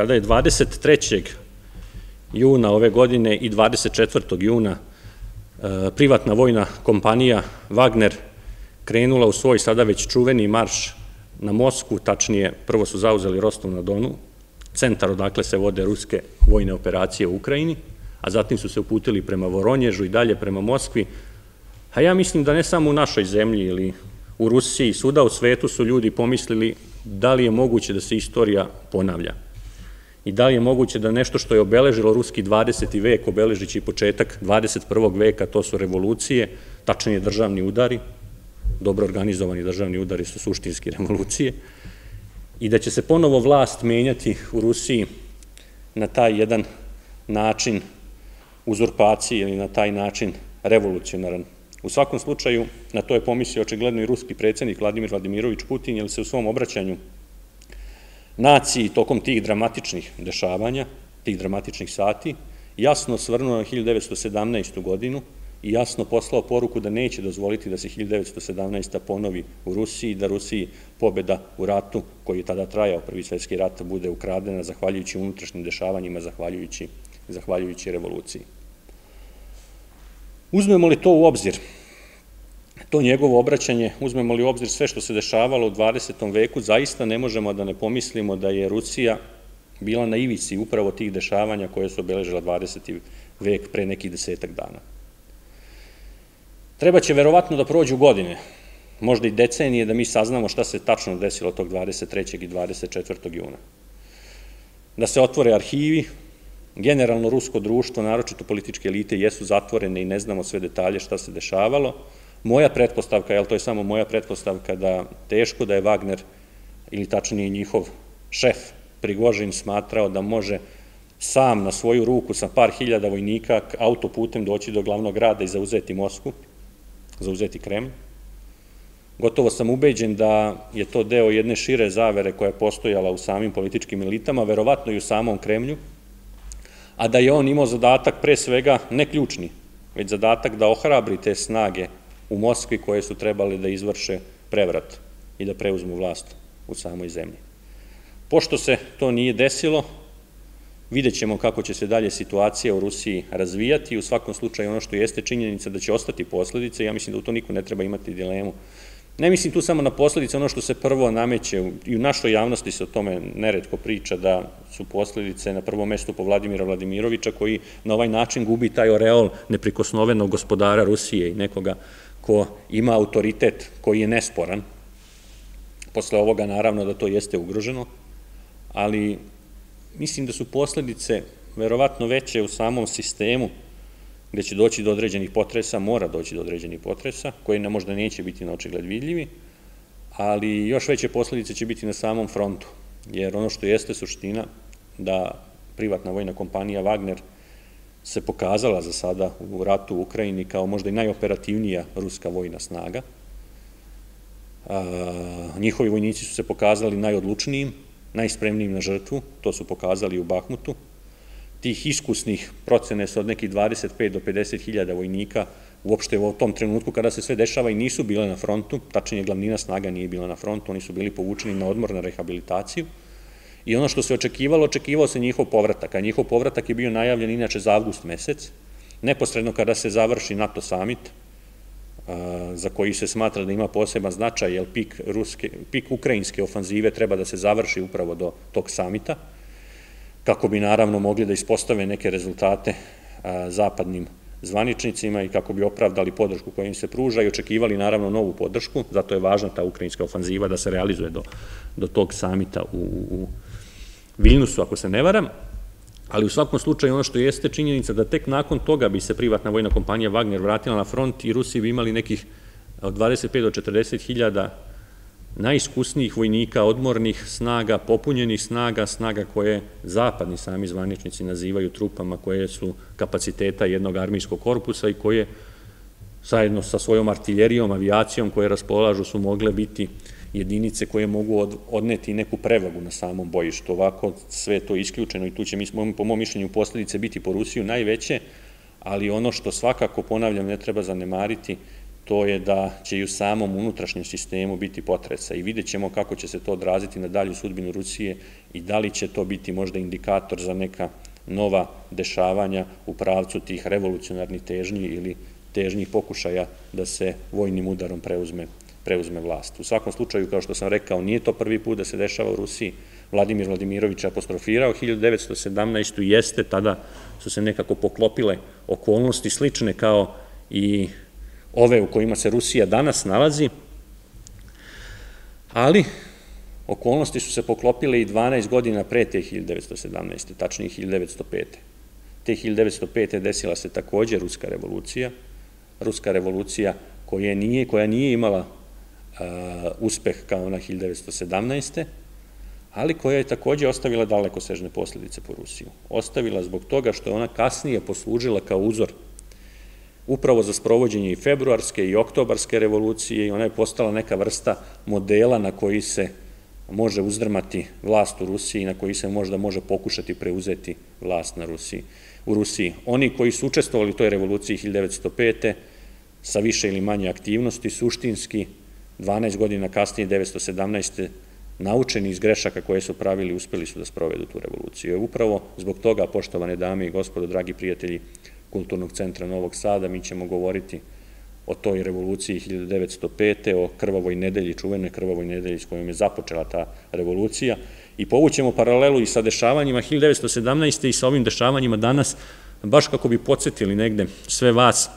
kada je 23. juna ove godine i 24. juna e, privatna vojna kompanija Wagner krenula u svoj sada već čuveni marš na Mosku, tačnije prvo su zauzeli Rostov na Donu, centar odakle se vode ruske vojne operacije u Ukrajini, a zatim su se uputili prema Voronježu i dalje prema Moskvi, a ja mislim da ne samo u našoj zemlji ili u Rusiji, svuda u svetu su ljudi pomislili da li je moguće da se istorija ponavlja i da li je moguće da nešto što je obeležilo ruski 20. vek, obeležići i početak 21. veka, to su revolucije, tačnije državni udari, dobro organizovani državni udari su suštinski revolucije, i da će se ponovo vlast menjati u Rusiji na taj jedan način uzurpacije ili na taj način revolucionaran. U svakom slučaju, na to je pomislio očigledno i ruski predsednik Vladimir Vladimirović Putin, jer se u svom obraćanju naciji tokom tih dramatičnih dešavanja, tih dramatičnih sati, jasno svrnuo na 1917. godinu i jasno poslao poruku da neće dozvoliti da se 1917. ponovi u Rusiji, da Rusiji pobeda u ratu koji je tada trajao, prvi svetski rat, bude ukradena zahvaljujući unutrašnjim dešavanjima, zahvaljujući, zahvaljujući revoluciji. Uzmemo li to u obzir, to njegovo obraćanje, uzmemo li u obzir sve što se dešavalo u 20. veku, zaista ne možemo da ne pomislimo da je Rusija bila na ivici upravo tih dešavanja koje su obeležila 20. vek pre nekih desetak dana. Treba će verovatno da prođu godine, možda i decenije, da mi saznamo šta se tačno desilo tog 23. i 24. juna. Da se otvore arhivi, generalno rusko društvo, naročito političke elite, jesu zatvorene i ne znamo sve detalje šta se dešavalo. Moja pretpostavka, jel to je samo moja pretpostavka, da teško da je Wagner, ili tačnije njihov šef Prigožin, smatrao da može sam na svoju ruku sa par hiljada vojnika autoputem doći do glavnog grada i zauzeti Mosku, zauzeti Kreml. Gotovo sam ubeđen da je to deo jedne šire zavere koja je postojala u samim političkim elitama, verovatno i u samom Kremlju, a da je on imao zadatak pre svega ne ključni, već zadatak da ohrabri te snage u Moskvi koje su trebali da izvrše prevrat i da preuzmu vlast u samoj zemlji. Pošto se to nije desilo, Vidjet ćemo kako će se dalje situacija u Rusiji razvijati. U svakom slučaju ono što jeste činjenica da će ostati posledice, ja mislim da u to niko ne treba imati dilemu. Ne mislim tu samo na posledice, ono što se prvo nameće, i u našoj javnosti se o tome neretko priča, da su posledice na prvom mestu po Vladimira Vladimirovića, koji na ovaj način gubi taj oreol neprikosnovenog gospodara Rusije i nekoga ko ima autoritet koji je nesporan. Posle ovoga naravno da to jeste ugroženo, ali mislim da su posledice verovatno veće u samom sistemu gde će doći do određenih potresa, mora doći do određenih potresa, koji ne možda neće biti na očigled vidljivi, ali još veće posledice će biti na samom frontu, jer ono što jeste suština da privatna vojna kompanija Wagner se pokazala za sada u ratu u Ukrajini kao možda i najoperativnija ruska vojna snaga. Njihovi vojnici su se pokazali najodlučnijim, najspremnijim na žrtvu, to su pokazali u Bahmutu. Tih iskusnih procene su od nekih 25 do 50 hiljada vojnika, uopšte u tom trenutku kada se sve dešava i nisu bile na frontu, tačnije glavnina snaga nije bila na frontu, oni su bili povučeni na odmor, na rehabilitaciju. I ono što se očekivalo, očekivao se njihov povratak, a njihov povratak je bio najavljen inače za avgust mesec, neposredno kada se završi NATO summit, za koji se smatra da ima poseban značaj, jer pik, ruske, pik ukrajinske ofanzive treba da se završi upravo do tog samita, kako bi naravno mogli da ispostave neke rezultate zapadnim zvaničnicima i kako bi opravdali podršku koja im se pruža i očekivali naravno novu podršku, zato je važna ta ukrajinska ofanziva da se realizuje do, do tog samita u, u Vilnusu, ako se ne varam ali u svakom slučaju ono što jeste činjenica da tek nakon toga bi se privatna vojna kompanija Wagner vratila na front i Rusi bi imali nekih od 25 do 40 hiljada najiskusnijih vojnika, odmornih snaga, popunjenih snaga, snaga koje zapadni sami zvaničnici nazivaju trupama koje su kapaciteta jednog armijskog korpusa i koje sajedno sa svojom artiljerijom, avijacijom koje raspolažu su mogle biti jedinice koje mogu odneti neku prevagu na samom bojištu. Ovako sve to isključeno i tu će, po mom mišljenju, posledice biti po Rusiju najveće, ali ono što svakako, ponavljam, ne treba zanemariti, to je da će i u samom unutrašnjem sistemu biti potresa i vidjet ćemo kako će se to odraziti na dalju sudbinu Rusije i da li će to biti možda indikator za neka nova dešavanja u pravcu tih revolucionarnih težnji ili težnjih pokušaja da se vojnim udarom preuzme, preuzme vlast. U svakom slučaju, kao što sam rekao, nije to prvi put da se dešava u Rusiji. Vladimir Vladimirović apostrofirao 1917. jeste, tada su se nekako poklopile okolnosti slične kao i ove u kojima se Rusija danas nalazi, ali okolnosti su se poklopile i 12 godina pre te 1917. tačnije 1905. Te 1905. desila se takođe Ruska revolucija, Ruska revolucija nije, koja nije imala uspeh kao na 1917. ali koja je takođe ostavila dalekosežne posljedice po Rusiju. Ostavila zbog toga što je ona kasnije poslužila kao uzor upravo za sprovođenje i februarske i oktobarske revolucije i ona je postala neka vrsta modela na koji se može uzdrmati vlast u Rusiji i na koji se možda može pokušati preuzeti vlast na Rusiji, u Rusiji. Oni koji su učestvovali u toj revoluciji 1905. sa više ili manje aktivnosti, suštinski, 12 godina kasnije, 1917. naučeni iz grešaka koje su pravili, uspeli su da sprovedu tu revoluciju. Upravo zbog toga, poštovane dame i gospodo, dragi prijatelji, Kulturnog centra Novog Sada, mi ćemo govoriti o toj revoluciji 1905. o krvavoj nedelji, čuvenoj krvavoj nedelji s kojom je započela ta revolucija i povućemo paralelu i sa dešavanjima 1917. i sa ovim dešavanjima danas, baš kako bi podsjetili negde sve vas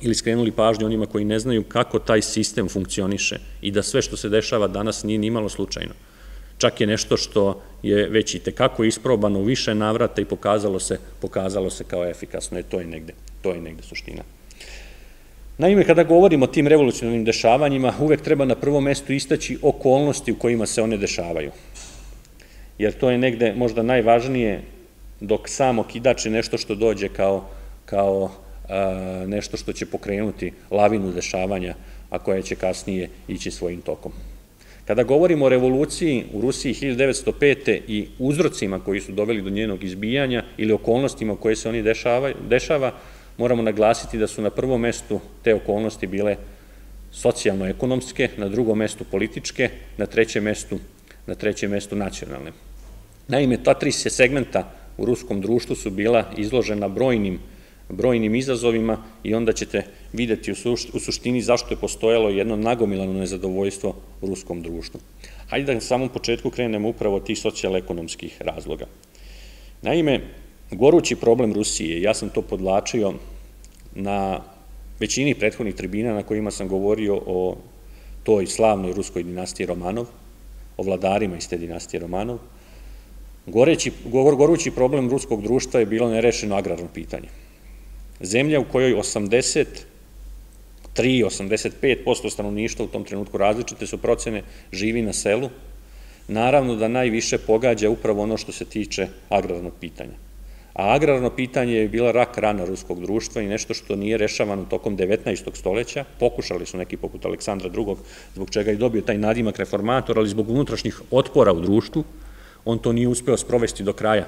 ili skrenuli pažnju onima koji ne znaju kako taj sistem funkcioniše i da sve što se dešava danas nije nimalo slučajno. Čak je nešto što je već i tekako isprobano u više navrata i pokazalo se, pokazalo se kao efikasno, je to je negde, to je negde suština. Naime, kada govorimo o tim revolucionarnim dešavanjima, uvek treba na prvom mestu istaći okolnosti u kojima se one dešavaju. Jer to je negde možda najvažnije dok samo kidač je nešto što dođe kao, kao nešto što će pokrenuti lavinu dešavanja, a koja će kasnije ići svojim tokom. Kada govorimo o revoluciji u Rusiji 1905. i uzrocima koji su doveli do njenog izbijanja ili okolnostima koje se oni dešava, dešava moramo naglasiti da su na prvom mestu te okolnosti bile socijalno-ekonomske, na drugom mestu političke, na trećem mestu, na trećem mestu nacionalne. Naime, ta tri se segmenta u ruskom društvu su bila izložena brojnim brojnim izazovima i onda ćete videti u suštini zašto je postojalo jedno nagomilano nezadovoljstvo u ruskom društvu. Hajde da na samom početku krenemo upravo od tih socijalno-ekonomskih razloga. Naime, gorući problem Rusije, ja sam to podlačio na većini prethodnih tribina na kojima sam govorio o toj slavnoj ruskoj dinastiji Romanov, o vladarima iz te dinastije Romanov, goreći, gorući problem ruskog društva je bilo nerešeno agrarno pitanje zemlja u kojoj 83, 85% stanovništva u tom trenutku različite su procene živi na selu, naravno da najviše pogađa upravo ono što se tiče agrarnog pitanja. A agrarno pitanje je bila rak rana ruskog društva i nešto što nije rešavano tokom 19. stoleća. Pokušali su neki poput Aleksandra II. zbog čega je dobio taj nadimak reformator, ali zbog unutrašnjih otpora u društvu, on to nije uspeo sprovesti do kraja.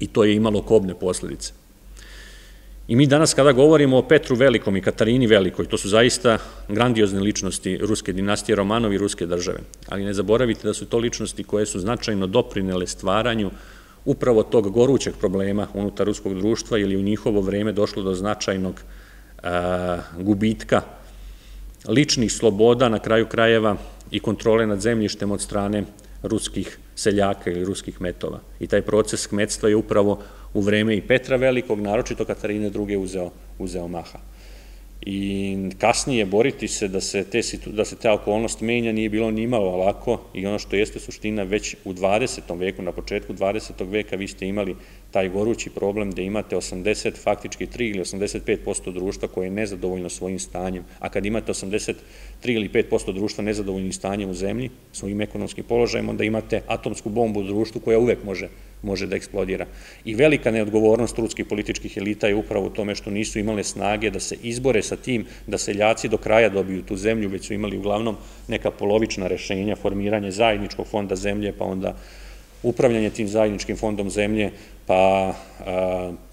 I to je imalo kobne posledice. I mi danas kada govorimo o Petru Velikom i Katarini Velikoj, to su zaista grandiozne ličnosti ruske dinastije Romanovi i ruske države, ali ne zaboravite da su to ličnosti koje su značajno doprinele stvaranju upravo tog gorućeg problema unutar ruskog društva ili u njihovo vreme došlo do značajnog gubitka ličnih sloboda na kraju krajeva i kontrole nad zemljištem od strane ruskih seljaka ili ruskih metova. I taj proces kmetstva je upravo u vreme i Petra Velikog, naročito Katarine II. uzeo, uzeo maha. I kasnije boriti se da se, te, da se ta okolnost menja nije bilo ni malo lako i ono što jeste suština već u 20. veku, na početku 20. veka vi ste imali taj gorući problem da imate 80, faktički 3 ili 85% društva koje je nezadovoljno svojim stanjem, a kad imate 83 ili 5% društva nezadovoljnim stanjem u zemlji, svojim ekonomskim položajem, onda imate atomsku bombu u društvu koja uvek može može da eksplodira. I velika neodgovornost ruskih političkih elita je upravo u tome što nisu imale snage da se izbore sa tim da seljaci do kraja dobiju tu zemlju, već su imali uglavnom neka polovična rešenja, formiranje zajedničkog fonda zemlje, pa onda upravljanje tim zajedničkim fondom zemlje, pa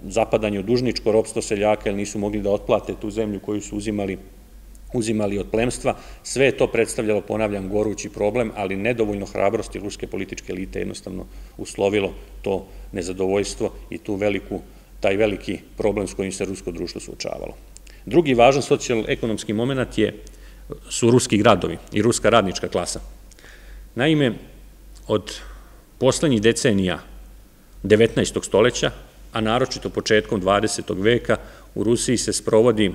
zapadanje u dužničko ropstvo seljaka, jer nisu mogli da otplate tu zemlju koju su uzimali uzimali od plemstva, sve je to predstavljalo, ponavljam, gorući problem, ali nedovoljno hrabrosti ruske političke elite jednostavno uslovilo to nezadovoljstvo i tu veliku, taj veliki problem s kojim se rusko društvo suočavalo. Drugi važan socijalno-ekonomski moment je, su ruski gradovi i ruska radnička klasa. Naime, od poslednjih decenija 19. stoleća, a naročito početkom 20. veka, u Rusiji se sprovodi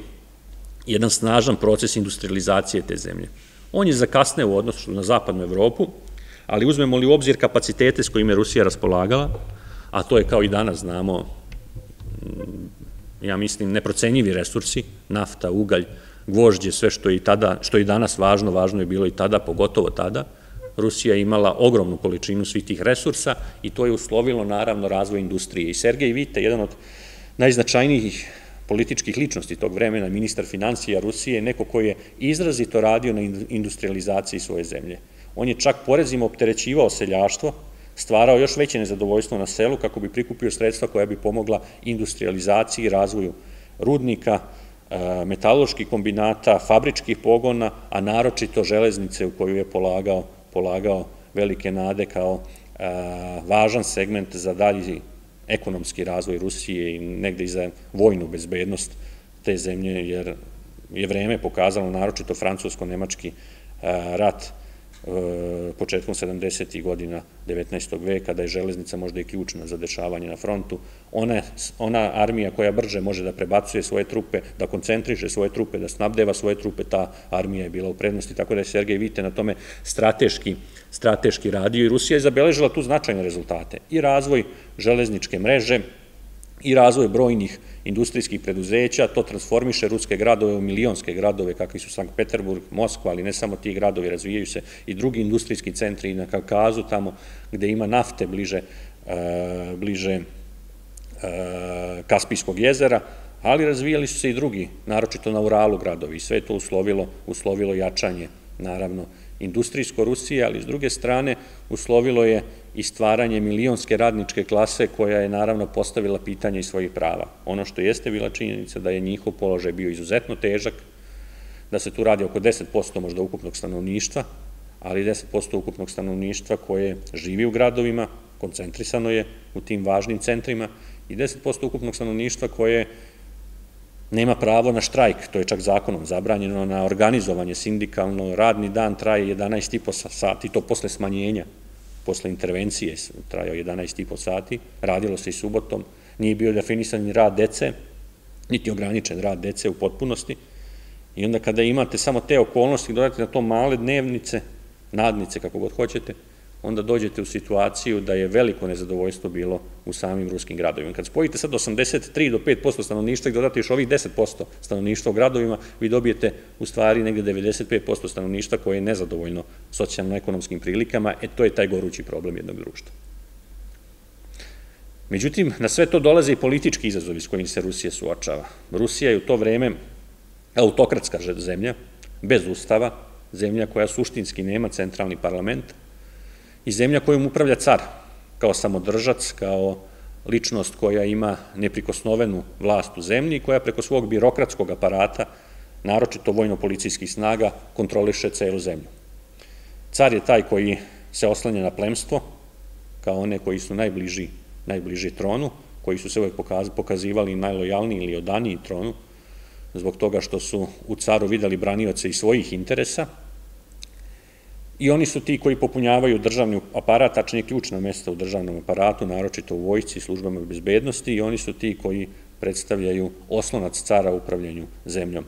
jedan snažan proces industrializacije te zemlje. On je zakasneo u odnosu na zapadnu Evropu, ali uzmemo li u obzir kapacitete s kojima je Rusija raspolagala, a to je kao i danas znamo, ja mislim, neprocenjivi resursi, nafta, ugalj, gvožđe, sve što je i tada, što je i danas važno, važno je bilo i tada, pogotovo tada, Rusija je imala ogromnu količinu svih tih resursa i to je uslovilo naravno razvoj industrije. I Sergej Vite, jedan od najznačajnijih političkih ličnosti tog vremena, ministar financija Rusije, neko koji je izrazito radio na industrializaciji svoje zemlje. On je čak porezima opterećivao seljaštvo, stvarao još veće nezadovoljstvo na selu kako bi prikupio sredstva koja bi pomogla industrializaciji i razvoju rudnika, e, metaloških kombinata, fabričkih pogona, a naročito železnice u koju je polagao, polagao velike nade kao e, važan segment za dalji ekonomski razvoj Rusije i negde i za vojnu bezbednost te zemlje, jer je vreme pokazalo, naročito francusko-nemački rat početkom 70. godina 19. veka, da je železnica možda i ključna za dešavanje na frontu. Ona, ona armija koja brže može da prebacuje svoje trupe, da koncentriše svoje trupe, da snabdeva svoje trupe, ta armija je bila u prednosti, tako da je Sergej Vite na tome strateški, strateški radio i Rusija je zabeležila tu značajne rezultate. I razvoj železničke mreže, i razvoj brojnih industrijskih preduzeća, to transformiše ruske gradove u milionske gradove kakvi su Sankt Peterburg, Moskva, ali ne samo ti gradovi, razvijaju se i drugi industrijski centri na Kavkazu, tamo gde ima nafte bliže, e, bliže e, Kaspijskog jezera, ali razvijali su se i drugi, naročito na Uralu gradovi. I sve to uslovilo, uslovilo jačanje, naravno, industrijsko Rusije, ali s druge strane uslovilo je i stvaranje milionske radničke klase koja je naravno postavila pitanje i svojih prava. Ono što jeste bila činjenica da je njihov položaj bio izuzetno težak, da se tu radi oko 10% možda ukupnog stanovništva, ali 10% ukupnog stanovništva koje živi u gradovima, koncentrisano je u tim važnim centrima i 10% ukupnog stanovništva koje nema pravo na štrajk, to je čak zakonom zabranjeno, na organizovanje sindikalno, radni dan traje 11,5 sati, to posle smanjenja, posle intervencije trajao 11,5 sati, radilo se i subotom, nije bio definisan ni rad dece, niti ograničen rad dece u potpunosti, i onda kada imate samo te okolnosti, dodate na to male dnevnice, nadnice, kako god hoćete, onda dođete u situaciju da je veliko nezadovoljstvo bilo u samim ruskim gradovima. Kad spojite sad 83 do 5% stanovništva i dodate još ovih 10% stanovništva u gradovima, vi dobijete u stvari negde 95% stanovništva koje je nezadovoljno socijalno-ekonomskim prilikama, e to je taj gorući problem jednog društva. Međutim, na sve to dolaze i politički izazovi s kojim se Rusija suočava. Rusija je u to vreme autokratska zemlja, bez ustava, zemlja koja suštinski nema centralni parlament, i zemlja kojom upravlja car, kao samodržac, kao ličnost koja ima neprikosnovenu vlast u zemlji i koja preko svog birokratskog aparata, naročito vojno-policijskih snaga, kontroliše celu zemlju. Car je taj koji se oslanja na plemstvo, kao one koji su najbliži, najbliži tronu, koji su se uvek pokazivali najlojalniji ili odaniji tronu, zbog toga što su u caru videli branioce i svojih interesa, I oni su ti koji popunjavaju državni aparat, tačnije ključna mesta u državnom aparatu, naročito u vojci i službama bezbednosti, i oni su ti koji predstavljaju oslonac cara u upravljanju zemljom.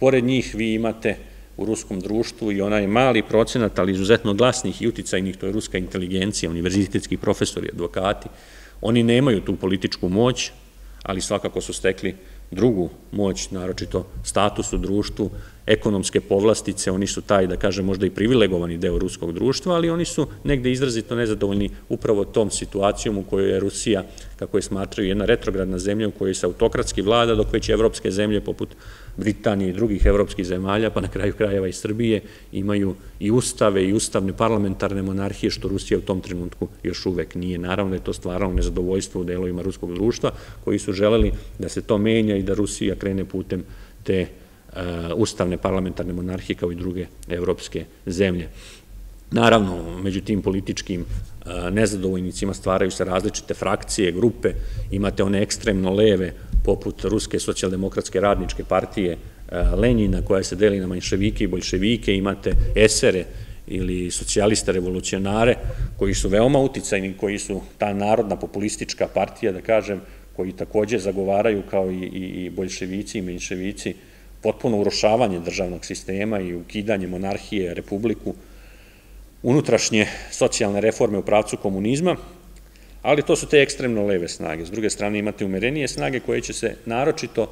Pored njih vi imate u ruskom društvu i onaj mali procenat, ali izuzetno glasnih i uticajnih, to je ruska inteligencija, univerzitetski profesori, advokati, oni nemaju tu političku moć, ali svakako su stekli drugu moć, naročito status u društvu, ekonomske povlastice, oni su taj, da kažem, možda i privilegovani deo ruskog društva, ali oni su negde izrazito nezadovoljni upravo tom situacijom u kojoj je Rusija, kako je smatraju, jedna retrogradna zemlja u kojoj se autokratski vlada, dok već evropske zemlje poput Britanije i drugih evropskih zemalja, pa na kraju krajeva i Srbije, imaju i ustave i ustavne parlamentarne monarhije, što Rusija u tom trenutku još uvek nije. Naravno je to stvaralo nezadovoljstvo u delovima ruskog društva, koji su želeli da se to menja i da Rusija krene putem te ustavne parlamentarne monarhije kao i druge evropske zemlje. Naravno, među tim političkim nezadovoljnicima stvaraju se različite frakcije, grupe, imate one ekstremno leve, poput Ruske socijaldemokratske radničke partije Lenjina, koja se deli na manjševike i boljševike, imate esere ili socijaliste revolucionare, koji su veoma uticajni, koji su ta narodna populistička partija, da kažem, koji takođe zagovaraju kao i, i, i boljševici i menševici potpuno urošavanje državnog sistema i ukidanje monarhije, republiku, unutrašnje socijalne reforme u pravcu komunizma, ali to su te ekstremno leve snage. S druge strane imate umerenije snage koje će se naročito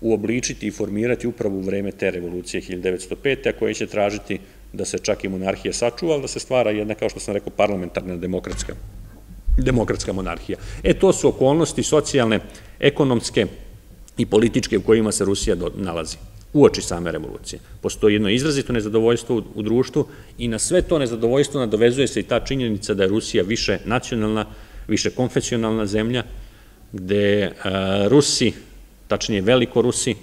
uobličiti i formirati upravo u vreme te revolucije 1905. a koje će tražiti da se čak i monarhija sačuva, ali da se stvara jedna, kao što sam rekao, parlamentarna demokratska, demokratska monarhija. E, to su okolnosti socijalne, ekonomske i političke u kojima se Rusija nalazi uoči same revolucije. Postoji jedno izrazito nezadovoljstvo u društvu i na sve to nezadovoljstvo nadovezuje se i ta činjenica da je Rusija više nacionalna, više konfesionalna zemlja, gde e, Rusi, tačnije Velikorusi,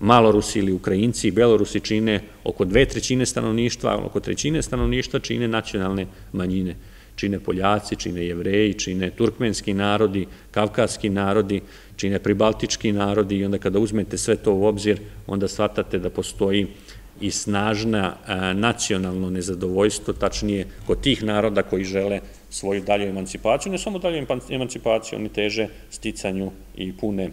Malorusi ili Ukrajinci i Belorusi čine oko dve trećine stanovništva, oko trećine stanovništva čine nacionalne manjine. Čine Poljaci, čine Jevreji, čine turkmenski narodi, kavkaski narodi, čine pribaltički narodi i onda kada uzmete sve to u obzir, onda shvatate da postoji i snažna nacionalno nezadovoljstvo, tačnije kod tih naroda koji žele svoju dalju emancipaciju, ne samo dalju emancipaciju, oni teže sticanju i pune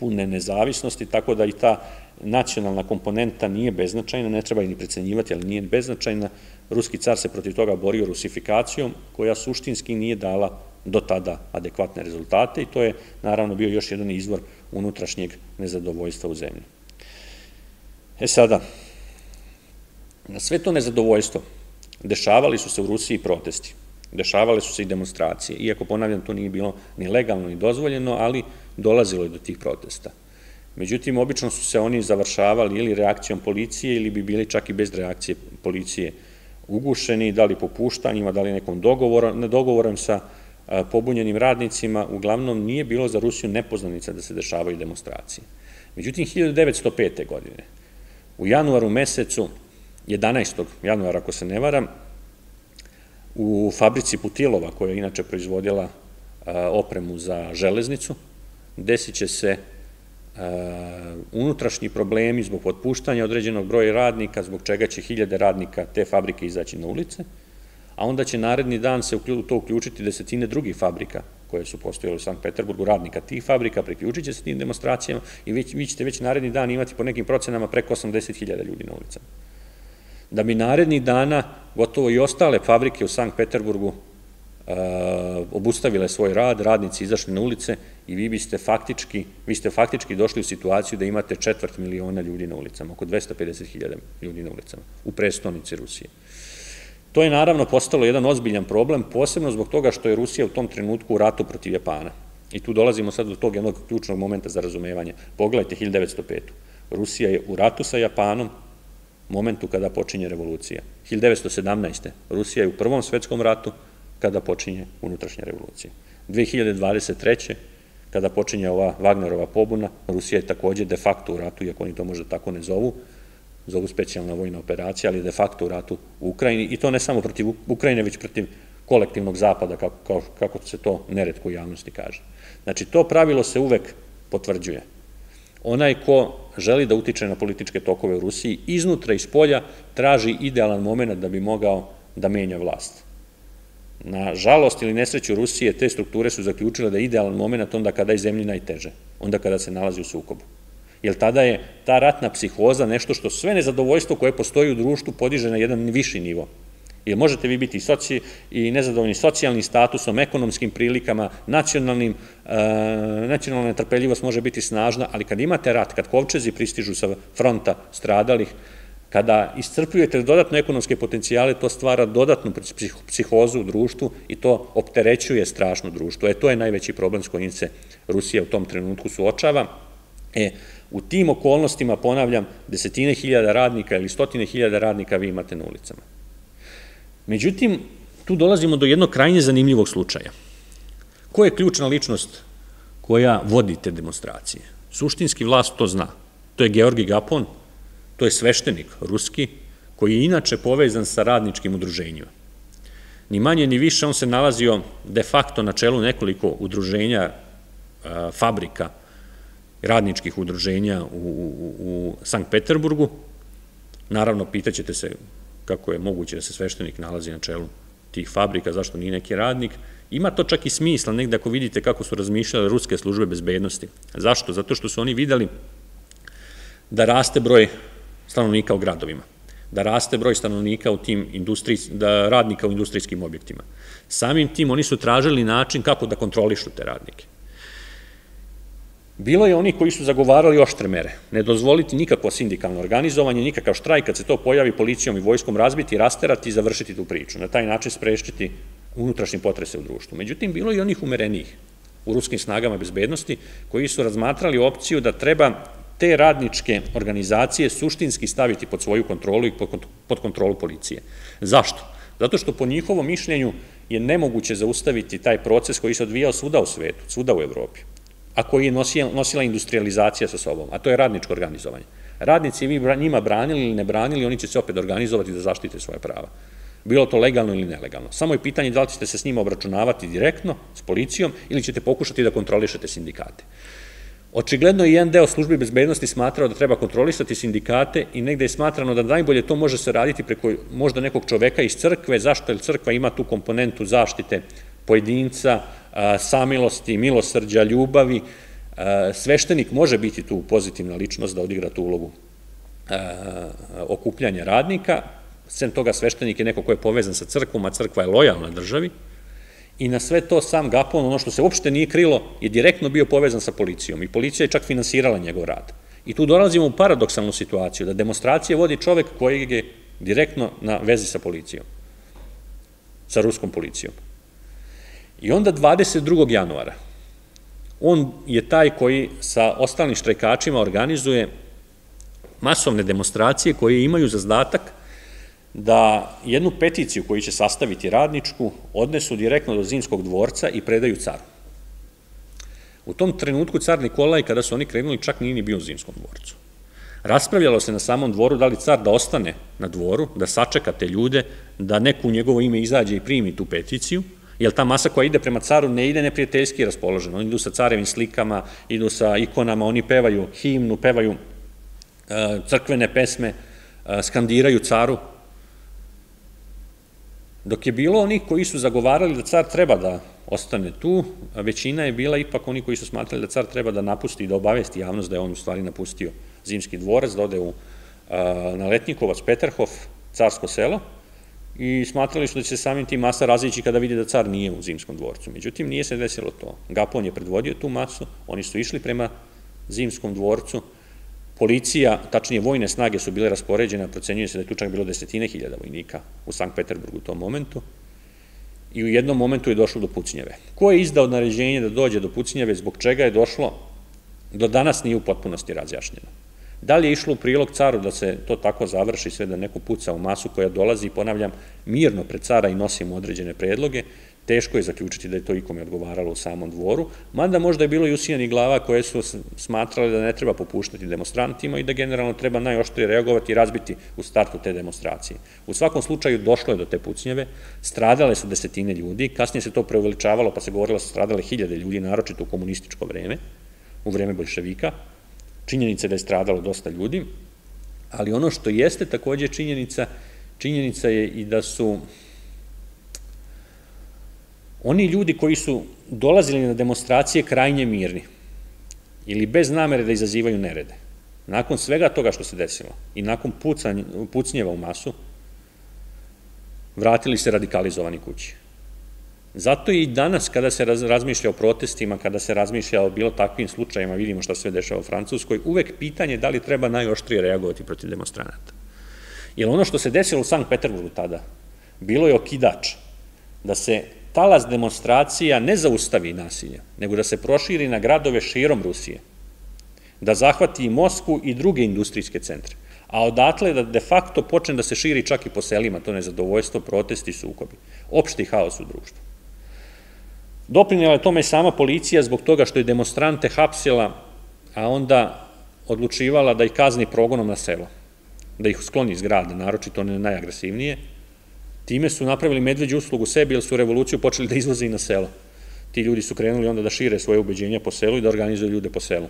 pune nezavisnosti, tako da i ta nacionalna komponenta nije beznačajna, ne treba i ni precenjivati, ali nije beznačajna. Ruski car se protiv toga borio rusifikacijom, koja suštinski nije dala do tada adekvatne rezultate i to je naravno bio još jedan izvor unutrašnjeg nezadovoljstva u zemlji. E sada, na sve to nezadovoljstvo dešavali su se u Rusiji protesti, dešavale su se i demonstracije, iako ponavljam to nije bilo ni legalno ni dozvoljeno, ali dolazilo je do tih protesta. Međutim, obično su se oni završavali ili reakcijom policije ili bi bili čak i bez reakcije policije ugušeni, da li popuštanjima, da li nekom dogovorom, sa pobunjenim radnicima, uglavnom nije bilo za Rusiju nepoznanica da se dešavaju demonstracije. Međutim, 1905. godine, u januaru mesecu, 11. januara, ako se ne varam, u fabrici Putilova, koja je inače proizvodila opremu za železnicu, desit će se unutrašnji problemi zbog otpuštanja određenog broja radnika, zbog čega će hiljade radnika te fabrike izaći na ulice, a onda će naredni dan se u to uključiti desetine drugih fabrika koje su postojale u Sankt Peterburgu, radnika tih fabrika, priključit će se tim demonstracijama i vi ćete već naredni dan imati po nekim procenama preko 80.000 ljudi na ulicama. Da bi naredni dana gotovo i ostale fabrike u Sankt Peterburgu obustavile svoj rad, radnici izašli na ulice i vi biste faktički, vi ste faktički došli u situaciju da imate četvrt miliona ljudi na ulicama, oko 250.000 ljudi na ulicama, u prestonici Rusije. To je naravno postalo jedan ozbiljan problem, posebno zbog toga što je Rusija u tom trenutku u ratu protiv Japana. I tu dolazimo sad do tog jednog ključnog momenta za razumevanje. Pogledajte 1905. Rusija je u ratu sa Japanom, momentu kada počinje revolucija. 1917. Rusija je u Prvom svetskom ratu, kada počinje unutrašnja revolucija. 2023. kada počinje ova Wagnerova pobuna, Rusija je takođe de facto u ratu, iako oni to možda tako ne zovu, zovu specijalna vojna operacija, ali de facto u ratu u Ukrajini, i to ne samo protiv Ukrajine, već protiv kolektivnog zapada, kako, kako se to neretko u javnosti kaže. Znači, to pravilo se uvek potvrđuje. Onaj ko želi da utiče na političke tokove u Rusiji, iznutra i spolja, traži idealan moment da bi mogao da menja vlast. Na žalost ili nesreću Rusije, te strukture su zaključile da je idealan moment onda kada je zemlji najteže, onda kada se nalazi u sukobu. Jer tada je ta ratna psihoza nešto što sve nezadovoljstvo koje postoji u društvu podiže na jedan viši nivo. Jer možete vi biti i nezadovoljni socijalnim statusom, ekonomskim prilikama, nacionalnim, e, nacionalna netrpeljivost može biti snažna, ali kad imate rat, kad kovčezi pristižu sa fronta stradalih, Kada iscrpljujete dodatno ekonomske potencijale, to stvara dodatnu psihozu u društvu i to opterećuje strašno društvo. E, to je najveći problem s kojim se Rusija u tom trenutku suočava. E, u tim okolnostima, ponavljam, desetine hiljada radnika ili stotine hiljada radnika vi imate na ulicama. Međutim, tu dolazimo do jednog krajnje zanimljivog slučaja. Ko je ključna ličnost koja vodi te demonstracije? Suštinski vlast to zna. To je Georgi Gapon, To je sveštenik ruski, koji je inače povezan sa radničkim udruženjima. Ni manje ni više on se nalazio de facto na čelu nekoliko udruženja fabrika, radničkih udruženja u, u, u Sankt Peterburgu. Naravno, pitaćete se kako je moguće da se sveštenik nalazi na čelu tih fabrika, zašto nije neki radnik. Ima to čak i smisla negde ako vidite kako su razmišljale ruske službe bezbednosti. Zašto? Zato što su oni videli da raste broj stanovnika u gradovima, da raste broj stanovnika u tim da radnika u industrijskim objektima. Samim tim oni su tražili način kako da kontrolišu te radnike. Bilo je oni koji su zagovarali oštre mere, ne dozvoliti nikakvo sindikalno organizovanje, nikakav štrajk, kad se to pojavi policijom i vojskom razbiti, rasterati i završiti tu priču, na taj način sprešćiti unutrašnje potrese u društvu. Međutim, bilo je onih umerenijih u ruskim snagama bezbednosti koji su razmatrali opciju da treba te radničke organizacije suštinski staviti pod svoju kontrolu i pod kontrolu policije. Zašto? Zato što po njihovom mišljenju je nemoguće zaustaviti taj proces koji se odvijao svuda u svetu, svuda u Evropi a koji je nosila industrializacija sa sobom, a to je radničko organizovanje. Radnici vi njima branili ili ne branili, oni će se opet organizovati da zaštite svoje prava. Bilo to legalno ili nelegalno. Samo je pitanje da li ćete se s njima obračunavati direktno, s policijom, ili ćete pokušati da kontrolišete sindikate. Očigledno je jedan deo službi bezbednosti smatrao da treba kontrolisati sindikate i negde je smatrano da najbolje to može se raditi preko možda nekog čoveka iz crkve, zašto? Jer crkva ima tu komponentu zaštite pojedinca, samilosti, milosrđa, ljubavi. Sveštenik može biti tu pozitivna ličnost da odigra tu ulogu okupljanja radnika, sem toga sveštenik je neko ko je povezan sa crkvom, a crkva je lojalna državi, i na sve to sam Gapon, ono što se uopšte nije krilo, je direktno bio povezan sa policijom i policija je čak finansirala njegov rad. I tu dolazimo u paradoksalnu situaciju, da demonstracije vodi čovek koji je direktno na vezi sa policijom, sa ruskom policijom. I onda 22. januara, on je taj koji sa ostalim štrajkačima organizuje masovne demonstracije koje imaju za zadatak da jednu peticiju koju će sastaviti radničku odnesu direktno do Zimskog dvorca i predaju caru. U tom trenutku car Nikolaj, kada su oni krenuli, čak nije ni bio u Zimskom dvorcu. Raspravljalo se na samom dvoru da li car da ostane na dvoru, da sačeka te ljude, da neko u njegovo ime izađe i primi tu peticiju, jer ta masa koja ide prema caru ne ide neprijateljski raspoložena. Oni idu sa carevim slikama, idu sa ikonama, oni pevaju himnu, pevaju e, crkvene pesme, e, skandiraju caru. Dok je bilo oni koji su zagovarali da car treba da ostane tu, većina je bila ipak oni koji su smatrali da car treba da napusti i da obavesti javnost da je on u stvari napustio zimski dvorac, da ode u, na Letnjikovac, Peterhof, carsko selo, i smatrali su da će samim tim masa razići kada vide da car nije u zimskom dvorcu. Međutim, nije se desilo to. Gapon je predvodio tu masu, oni su išli prema zimskom dvorcu, policija, tačnije vojne snage su bile raspoređene, procenjuje se da je tu čak bilo desetine hiljada vojnika u Sankt Peterburgu u tom momentu, i u jednom momentu je došlo do pucnjeve. Ko je izdao naređenje da dođe do pucnjeve, zbog čega je došlo, do danas nije u potpunosti razjašnjeno. Da li je išlo u prilog caru da se to tako završi, sve da neko puca u masu koja dolazi, ponavljam, mirno pred cara i nosimo određene predloge, teško je zaključiti da je to ikome odgovaralo u samom dvoru, mada možda je bilo i usijani glava koje su smatrali da ne treba popuštati demonstrantima i da generalno treba najoštrije reagovati i razbiti u startu te demonstracije. U svakom slučaju došlo je do te pucnjeve, stradale su desetine ljudi, kasnije se to preuveličavalo pa se govorilo da su stradale hiljade ljudi, naročito u komunističko vreme, u vreme bolševika, činjenica da je stradalo dosta ljudi, ali ono što jeste takođe činjenica, činjenica je i da su oni ljudi koji su dolazili na demonstracije krajnje mirni ili bez namere da izazivaju nerede, nakon svega toga što se desilo i nakon pucnjeva u masu, vratili se radikalizovani kući. Zato i danas kada se razmišlja o protestima, kada se razmišlja o bilo takvim slučajima, vidimo šta sve dešava u Francuskoj, uvek pitanje da li treba najoštrije reagovati protiv demonstranata. Jer ono što se desilo u Sankt Peterburgu tada, bilo je okidač, da se talas demonstracija ne zaustavi nasilje, nego da se proširi na gradove širom Rusije, da zahvati i Mosku i druge industrijske centre, a odatle da de facto počne da se širi čak i po selima, to nezadovoljstvo, protesti, sukobi, opšti haos u društvu. Doprinjela je tome sama policija zbog toga što je demonstrante hapsila, a onda odlučivala da ih kazni progonom na selo. da ih skloni iz grada, naročito one najagresivnije, time su napravili medveđu uslugu sebi, jer su revoluciju počeli da izvoze i na selo. Ti ljudi su krenuli onda da šire svoje ubeđenja po selu i da organizuju ljude po selu.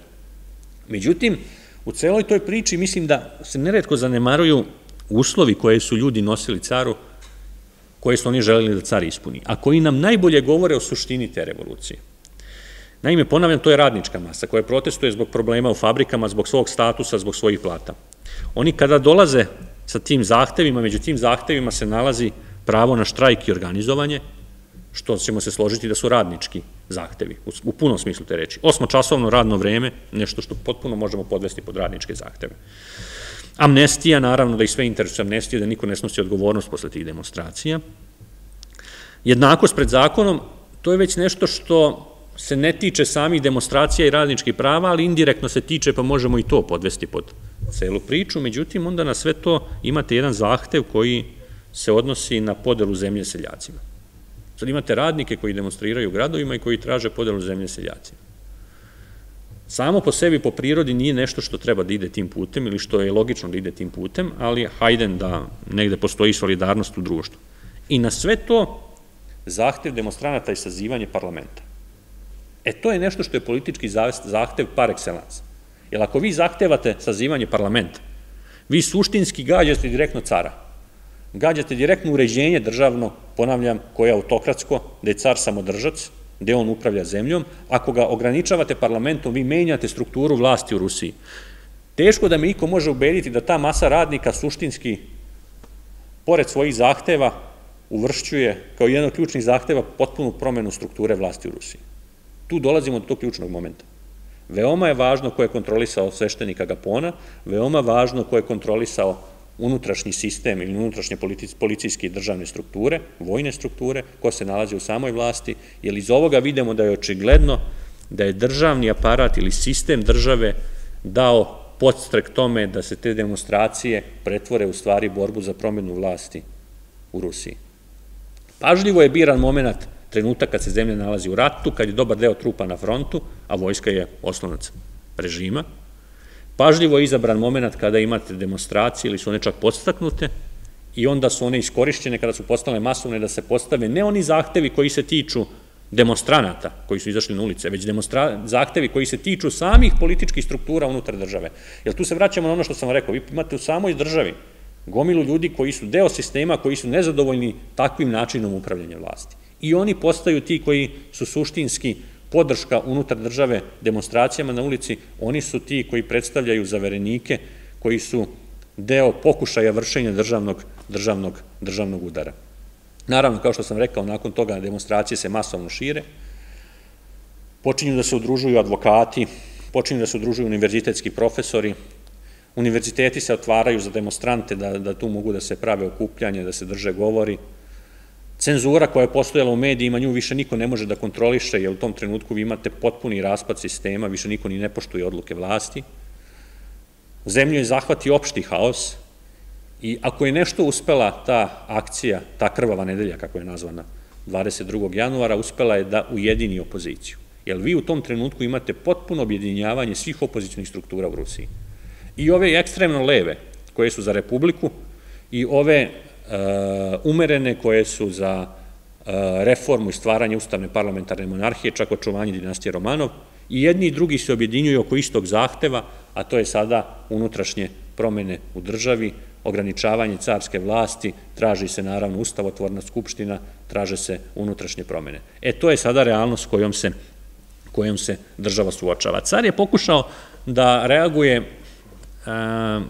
Međutim, u celoj toj priči mislim da se neretko zanemaruju uslovi koje su ljudi nosili caru, koje su oni želeli da car ispuni, a koji nam najbolje govore o suštini te revolucije. Naime, ponavljam, to je radnička masa koja protestuje zbog problema u fabrikama, zbog svog statusa, zbog svojih plata. Oni kada dolaze sa tim zahtevima, među tim zahtevima se nalazi pravo na štrajk i organizovanje, što ćemo se složiti da su radnički zahtevi, u punom smislu te reči. Osmočasovno radno vreme, nešto što potpuno možemo podvesti pod radničke zahteve. Amnestija, naravno da i sve interesuje amnestije, da niko ne snosi odgovornost posle tih demonstracija. Jednakost pred zakonom, to je već nešto što se ne tiče samih demonstracija i radničkih prava, ali indirektno se tiče, pa možemo i to podvesti pod celu priču. Međutim, onda na sve to imate jedan zahtev koji se odnosi na podelu zemlje seljacima. Sad imate radnike koji demonstriraju u gradovima i koji traže podelu zemlje seljacima. Samo po sebi, po prirodi, nije nešto što treba da ide tim putem ili što je logično da ide tim putem, ali hajden da negde postoji solidarnost u društvu. I na sve to zahtev demonstranata i sazivanje parlamenta. E to je nešto što je politički zahtev par excellence. Jer ako vi zahtevate sazivanje parlamenta, vi suštinski gađate direktno cara. Gađate direktno uređenje državno, ponavljam, koje je autokratsko, da je car samodržac, gde on upravlja zemljom. Ako ga ograničavate parlamentom, vi menjate strukturu vlasti u Rusiji. Teško da me iko može ubediti da ta masa radnika suštinski, pored svojih zahteva, uvršćuje kao jedan od ključnih zahteva potpunu promenu strukture vlasti u Rusiji. Tu dolazimo do tog ključnog momenta. Veoma je važno ko je kontrolisao sveštenika Gapona, veoma važno ko je kontrolisao unutrašnji sistem ili unutrašnje policijske i državne strukture, vojne strukture, ko se nalazi u samoj vlasti, jer iz ovoga vidimo da je očigledno da je državni aparat ili sistem države dao podstrek tome da se te demonstracije pretvore u stvari borbu za promjenu vlasti u Rusiji. Pažljivo je biran moment trenutak kad se zemlja nalazi u ratu, kad je dobar deo trupa na frontu, a vojska je oslonac režima. Pažljivo izabran moment kada imate demonstracije ili su one čak podstaknute i onda su one iskorišćene kada su postale masovne da se postave ne oni zahtevi koji se tiču demonstranata koji su izašli na ulice, već zahtevi koji se tiču samih političkih struktura unutar države. Jer tu se vraćamo na ono što sam rekao, vi imate u samoj državi gomilu ljudi koji su deo sistema, koji su nezadovoljni takvim načinom upravljanja vlasti i oni postaju ti koji su suštinski podrška unutar države demonstracijama na ulici, oni su ti koji predstavljaju zaverenike, koji su deo pokušaja vršenja državnog, državnog, državnog udara. Naravno, kao što sam rekao, nakon toga demonstracije se masovno šire, počinju da se udružuju advokati, počinju da se udružuju univerzitetski profesori, univerziteti se otvaraju za demonstrante da, da tu mogu da se prave okupljanje, da se drže govori, Cenzura koja je postojala u medijima, nju više niko ne može da kontroliše, jer u tom trenutku vi imate potpuni raspad sistema, više niko ni ne poštuje odluke vlasti. Zemlju je zahvati opšti haos i ako je nešto uspela ta akcija, ta krvava nedelja, kako je nazvana, 22. januara, uspela je da ujedini opoziciju. Jer vi u tom trenutku imate potpuno objedinjavanje svih opozicijnih struktura u Rusiji. I ove ekstremno leve, koje su za republiku, i ove umerene, koje su za uh, reformu i stvaranje ustavne parlamentarne monarhije, čak očuvanje dinastije Romanov, i jedni i drugi se objedinjuju oko istog zahteva, a to je sada unutrašnje promene u državi, ograničavanje carske vlasti, traži se naravno ustavotvorna skupština, traže se unutrašnje promene. E, to je sada realnost kojom se, kojom se država suočava. Car je pokušao da reaguje uh,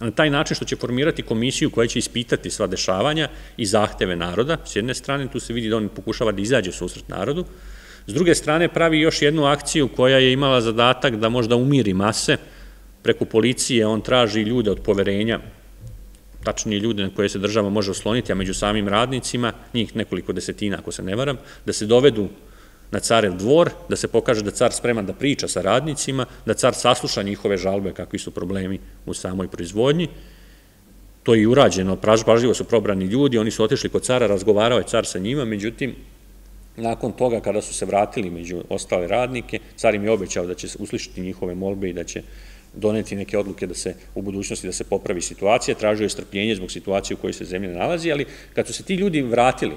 na taj način što će formirati komisiju koja će ispitati sva dešavanja i zahteve naroda. S jedne strane, tu se vidi da on pokušava da izađe susret narodu. S druge strane, pravi još jednu akciju koja je imala zadatak da možda umiri mase. Preko policije on traži ljude od poverenja, tačnije ljude na koje se država može osloniti, a među samim radnicima, njih nekoliko desetina, ako se ne varam, da se dovedu na carev dvor, da se pokaže da car spreman da priča sa radnicima, da car sasluša njihove žalbe, kakvi su problemi u samoj proizvodnji. To je i urađeno, pažljivo su probrani ljudi, oni su otišli kod cara, razgovarao je car sa njima, međutim, nakon toga kada su se vratili među ostale radnike, car im je obećao da će uslišiti njihove molbe i da će doneti neke odluke da se u budućnosti da se popravi situacija, tražio je strpljenje zbog situacije u kojoj se zemlja nalazi, ali kad su se ti ljudi vratili,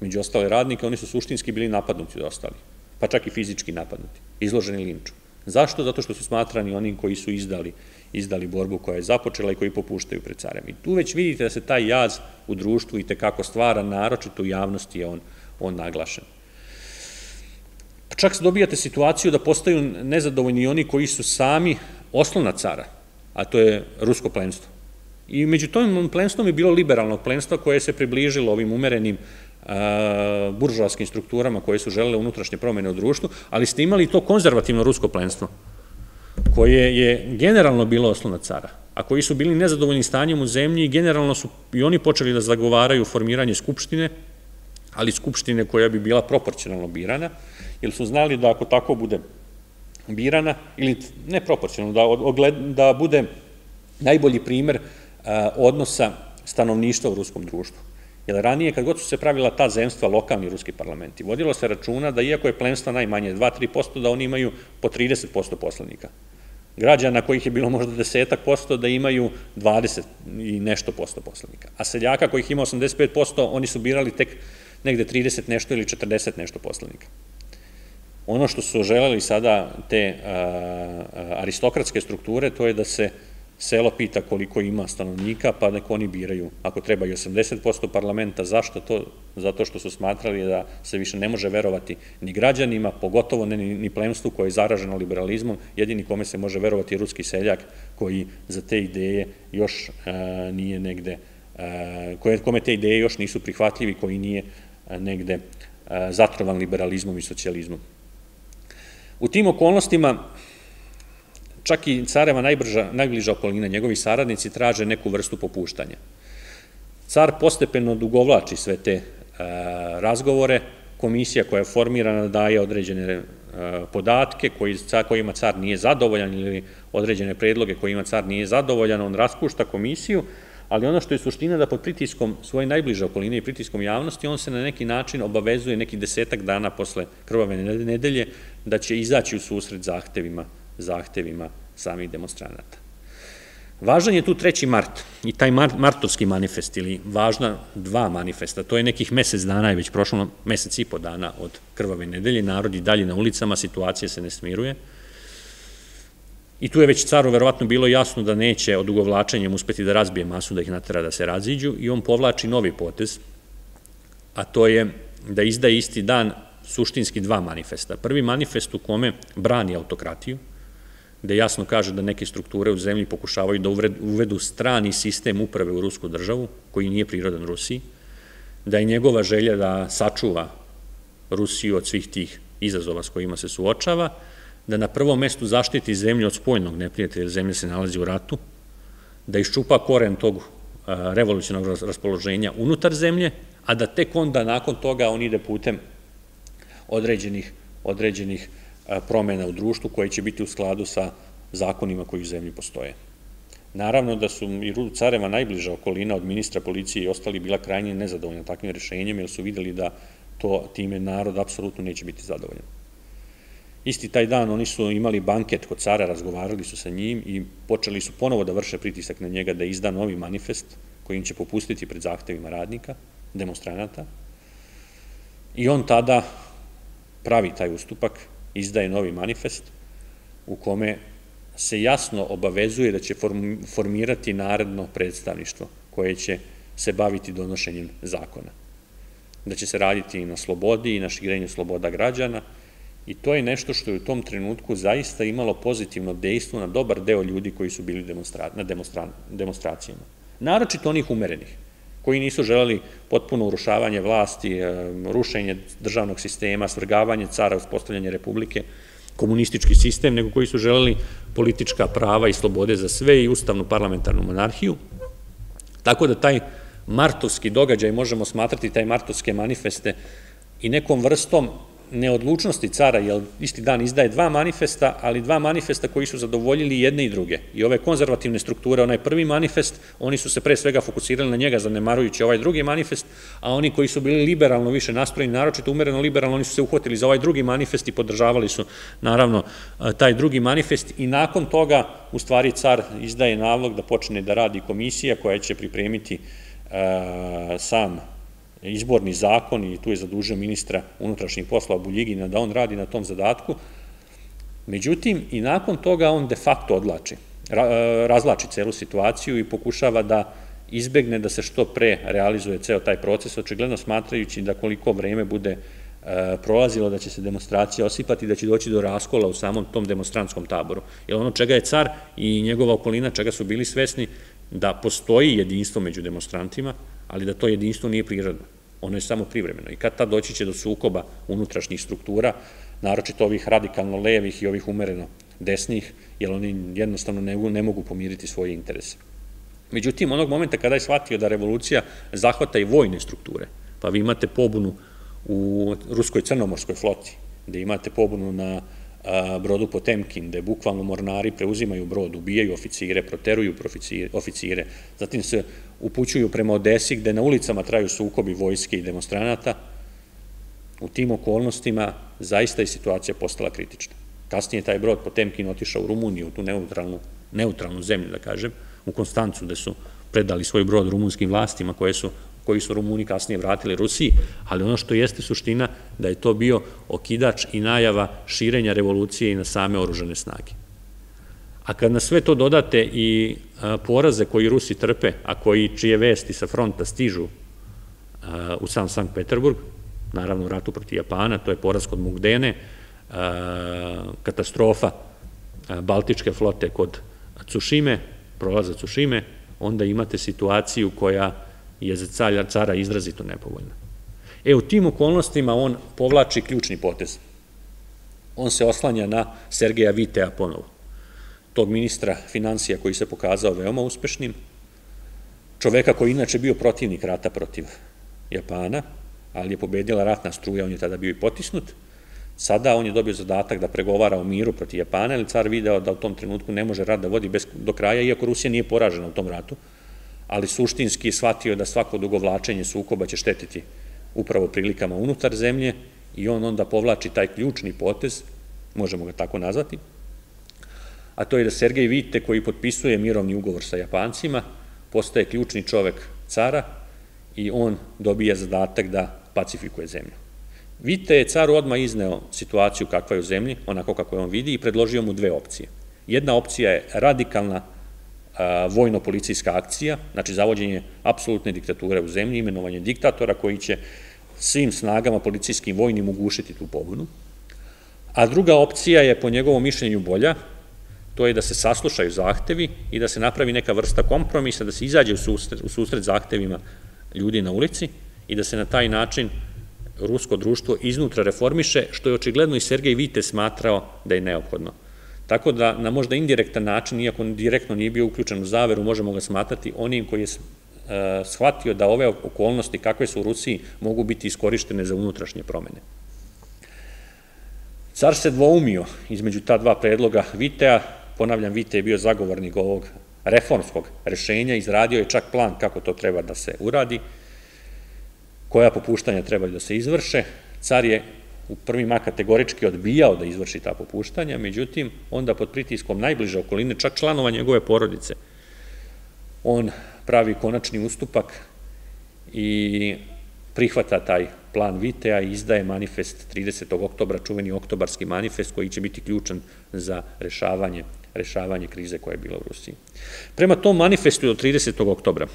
među ostale radnike, oni su suštinski bili napadnuti od ostali, pa čak i fizički napadnuti, izloženi linču. Zašto? Zato što su smatrani onim koji su izdali, izdali borbu koja je započela i koji popuštaju pred carem. I tu već vidite da se taj jaz u društvu i tekako stvara, naročito u javnosti je on, on naglašen. Čak dobijate situaciju da postaju nezadovoljni oni koji su sami oslona cara, a to je rusko plenstvo. I među tom plenstvom je bilo liberalnog plenstva koje se približilo ovim umerenim buržovskim strukturama koje su želele unutrašnje promene u društvu, ali ste imali to konzervativno rusko plenstvo, koje je generalno bilo oslona cara, a koji su bili nezadovoljni stanjem u zemlji i generalno su i oni počeli da zagovaraju formiranje skupštine, ali skupštine koja bi bila proporcionalno birana, jer su znali da ako tako bude birana, ili ne proporcionalno, da, da bude najbolji primer odnosa stanovništva u ruskom društvu. Jer ranije, kad god su se pravila ta zemstva, lokalni ruski parlamenti, vodilo se računa da iako je plenstva najmanje 2-3%, da oni imaju po 30% poslanika. Građana kojih je bilo možda desetak posto da imaju 20 i nešto posto poslanika. A seljaka kojih ima 85%, oni su birali tek negde 30 nešto ili 40 nešto poslanika. Ono što su želeli sada te aristokratske strukture, to je da se selo pita koliko ima stanovnika, pa neko oni biraju. Ako treba i 80% parlamenta, zašto to? Zato što su smatrali da se više ne može verovati ni građanima, pogotovo ne ni plemstvu koje je zaraženo liberalizmom, jedini kome se može verovati je ruski seljak koji za te ideje još nije negde, kome te ideje još nisu prihvatljivi, koji nije negde zatrovan liberalizmom i socijalizmom. U tim okolnostima čak i careva najbrža, najbliža okolina, njegovi saradnici traže neku vrstu popuštanja. Car postepeno dugovlači sve te e, razgovore, komisija koja je formirana daje određene e, podatke koji, kojima car nije zadovoljan ili određene predloge kojima car nije zadovoljan, on raspušta komisiju, ali ono što je suština da pod pritiskom svoje najbliže okoline i pritiskom javnosti, on se na neki način obavezuje neki desetak dana posle krvave nedelje da će izaći u susret zahtevima zahtevima samih demonstranata. Važan je tu 3. mart i taj martovski manifest ili važna dva manifesta, to je nekih mesec dana je već prošlo mesec i po dana od krvave nedelje, narod i dalje na ulicama, situacija se ne smiruje. I tu je već caru verovatno bilo jasno da neće odugovlačenjem uspeti da razbije masu, da ih natera da se raziđu i on povlači novi potez, a to je da izdaje isti dan suštinski dva manifesta. Prvi manifest u kome brani autokratiju, gde jasno kaže da neke strukture u zemlji pokušavaju da uvedu strani sistem uprave u rusku državu, koji nije prirodan Rusiji, da je njegova želja da sačuva Rusiju od svih tih izazova s kojima se suočava, da na prvom mestu zaštiti zemlju od spojnog neprijatelja, jer zemlja se nalazi u ratu, da iščupa koren tog revolucionarnog raspoloženja unutar zemlje, a da tek onda nakon toga on ide putem određenih, određenih promena u društvu koje će biti u skladu sa zakonima koji u zemlji postoje. Naravno da su i careva najbliža okolina od ministra policije i ostali bila krajnje nezadovoljna takvim rešenjem, jer su videli da to time narod apsolutno neće biti zadovoljan. Isti taj dan oni su imali banket kod cara, razgovarali su sa njim i počeli su ponovo da vrše pritisak na njega da izda novi manifest kojim će popustiti pred zahtevima radnika, demonstranata. I on tada pravi taj ustupak izdaje novi manifest u kome se jasno obavezuje da će formirati naredno predstavništvo koje će se baviti donošenjem zakona. Da će se raditi i na slobodi i na šigrenju sloboda građana i to je nešto što je u tom trenutku zaista imalo pozitivno dejstvo na dobar deo ljudi koji su bili na demonstracijama. Naročito onih umerenih, koji nisu želeli potpuno urušavanje vlasti, e, rušenje državnog sistema, svrgavanje cara, uspostavljanje republike, komunistički sistem, nego koji su želeli politička prava i slobode za sve i ustavnu parlamentarnu monarhiju. Tako da taj martovski događaj možemo smatrati taj martovske manifeste i nekom vrstom neodlučnosti cara, jer isti dan izdaje dva manifesta, ali dva manifesta koji su zadovoljili jedne i druge. I ove konzervativne strukture, onaj prvi manifest, oni su se pre svega fokusirali na njega, zanemarujući ovaj drugi manifest, a oni koji su bili liberalno više nastrojeni, naročito umereno liberalno, oni su se uhvatili za ovaj drugi manifest i podržavali su, naravno, taj drugi manifest i nakon toga, u stvari, car izdaje nalog da počne da radi komisija koja će pripremiti sam izborni zakon i tu je zadužio ministra unutrašnjih poslova Buljigina da on radi na tom zadatku. Međutim, i nakon toga on de facto odlači, razlači celu situaciju i pokušava da izbegne da se što pre realizuje ceo taj proces, očigledno smatrajući da koliko vreme bude e, prolazilo da će se demonstracija osipati, da će doći do raskola u samom tom demonstrantskom taboru. Jer ono čega je car i njegova okolina, čega su bili svesni, da postoji jedinstvo među demonstrantima, ali da to jedinstvo nije prirodno. Ono je samo privremeno. I kad tad doći će do sukoba unutrašnjih struktura, naročito ovih radikalno levih i ovih umereno desnih, jer oni jednostavno ne, mogu pomiriti svoje interese. Međutim, onog momenta kada je shvatio da revolucija zahvata i vojne strukture, pa vi imate pobunu u ruskoj crnomorskoj floti, gde imate pobunu na brodu Potemkin, gde bukvalno mornari preuzimaju brod, ubijaju oficire, proteruju oficire, zatim se upućuju prema Odesi, gde na ulicama traju sukobi vojske i demonstranata, u tim okolnostima zaista je situacija postala kritična. Kasnije taj brod Potemkin otišao u Rumuniju, u tu neutralnu, neutralnu zemlju, da kažem, u Konstancu, gde su predali svoj brod rumunskim vlastima koje su koji su Rumuni kasnije vratili Rusiji, ali ono što jeste suština da je to bio okidač i najava širenja revolucije i na same oružane snage. A kad na sve to dodate i poraze koji Rusi trpe, a koji čije vesti sa fronta stižu u sam Sankt Peterburg, naravno u ratu proti Japana, to je poraz kod Mugdene, katastrofa Baltičke flote kod Cušime, prolaza Cušime, onda imate situaciju koja je za cara, cara izrazito nepovoljna. E, u tim okolnostima on povlači ključni potez. On se oslanja na Sergeja Vitea ponovo, tog ministra financija koji se pokazao veoma uspešnim, čoveka koji inače bio protivnik rata protiv Japana, ali je pobedila ratna struja, on je tada bio i potisnut, Sada on je dobio zadatak da pregovara o miru protiv Japana, ali car video da u tom trenutku ne može rat da vodi do kraja, iako Rusija nije poražena u tom ratu, ali suštinski je shvatio da svako dugovlačenje sukoba će štetiti upravo prilikama unutar zemlje i on onda povlači taj ključni potez, možemo ga tako nazvati, a to je da Sergej Vite, koji potpisuje mirovni ugovor sa Japancima, postaje ključni čovek cara i on dobija zadatak da pacifikuje zemlju. Vite je caru odmah izneo situaciju kakva je u zemlji, onako kako je on vidi, i predložio mu dve opcije. Jedna opcija je radikalna vojno-policijska akcija, znači zavođenje apsolutne diktature u zemlji, imenovanje diktatora koji će svim snagama policijskim vojnim ugušiti tu pobunu. A druga opcija je po njegovom mišljenju bolja, to je da se saslušaju zahtevi i da se napravi neka vrsta kompromisa, da se izađe u susret, u susret zahtevima ljudi na ulici i da se na taj način rusko društvo iznutra reformiše, što je očigledno i Sergej Vite smatrao da je neophodno. Tako da na možda indirektan način, iako direktno nije bio uključen u zaveru, možemo ga smatrati onim koji je e, shvatio da ove okolnosti kakve su u Rusiji mogu biti iskorištene za unutrašnje promene. Car se dvoumio između ta dva predloga Vitea, ponavljam, Vite je bio zagovornik ovog reformskog rešenja, izradio je čak plan kako to treba da se uradi, koja popuštanja trebaju da se izvrše. Car je u prvima kategorički odbijao da izvrši ta popuštanja, međutim, onda pod pritiskom najbliže okoline, čak članova njegove porodice, on pravi konačni ustupak i prihvata taj plan Vitea i izdaje manifest 30. oktobra, čuveni oktobarski manifest koji će biti ključan za rešavanje, rešavanje krize koja je bila u Rusiji. Prema tom manifestu od 30. oktobra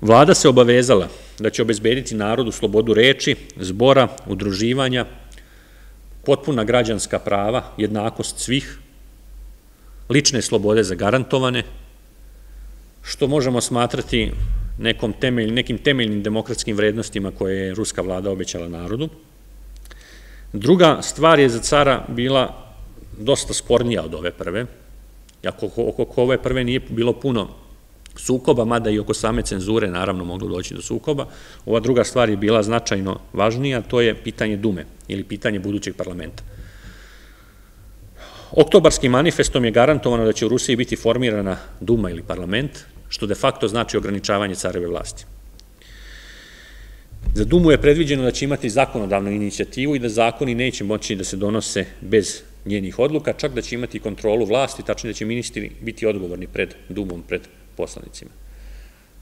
Vlada se obavezala da će obezbediti narodu slobodu reči, zbora, udruživanja, potpuna građanska prava, jednakost svih, lične slobode zagarantovane, što možemo smatrati nekom temelj, nekim temeljnim demokratskim vrednostima koje je ruska vlada obećala narodu. Druga stvar je za cara bila dosta spornija od ove prve, ako oko ove prve nije bilo puno sukoba, mada i oko same cenzure naravno moglo doći do sukoba. Ova druga stvar je bila značajno važnija, to je pitanje Dume ili pitanje budućeg parlamenta. Oktobarskim manifestom je garantovano da će u Rusiji biti formirana Duma ili parlament, što de facto znači ograničavanje careve vlasti. Za Dumu je predviđeno da će imati zakonodavnu inicijativu i da zakoni neće moći da se donose bez njenih odluka, čak da će imati kontrolu vlasti, tačnije da će ministri biti odgovorni pred Dumom, pred poslanicima.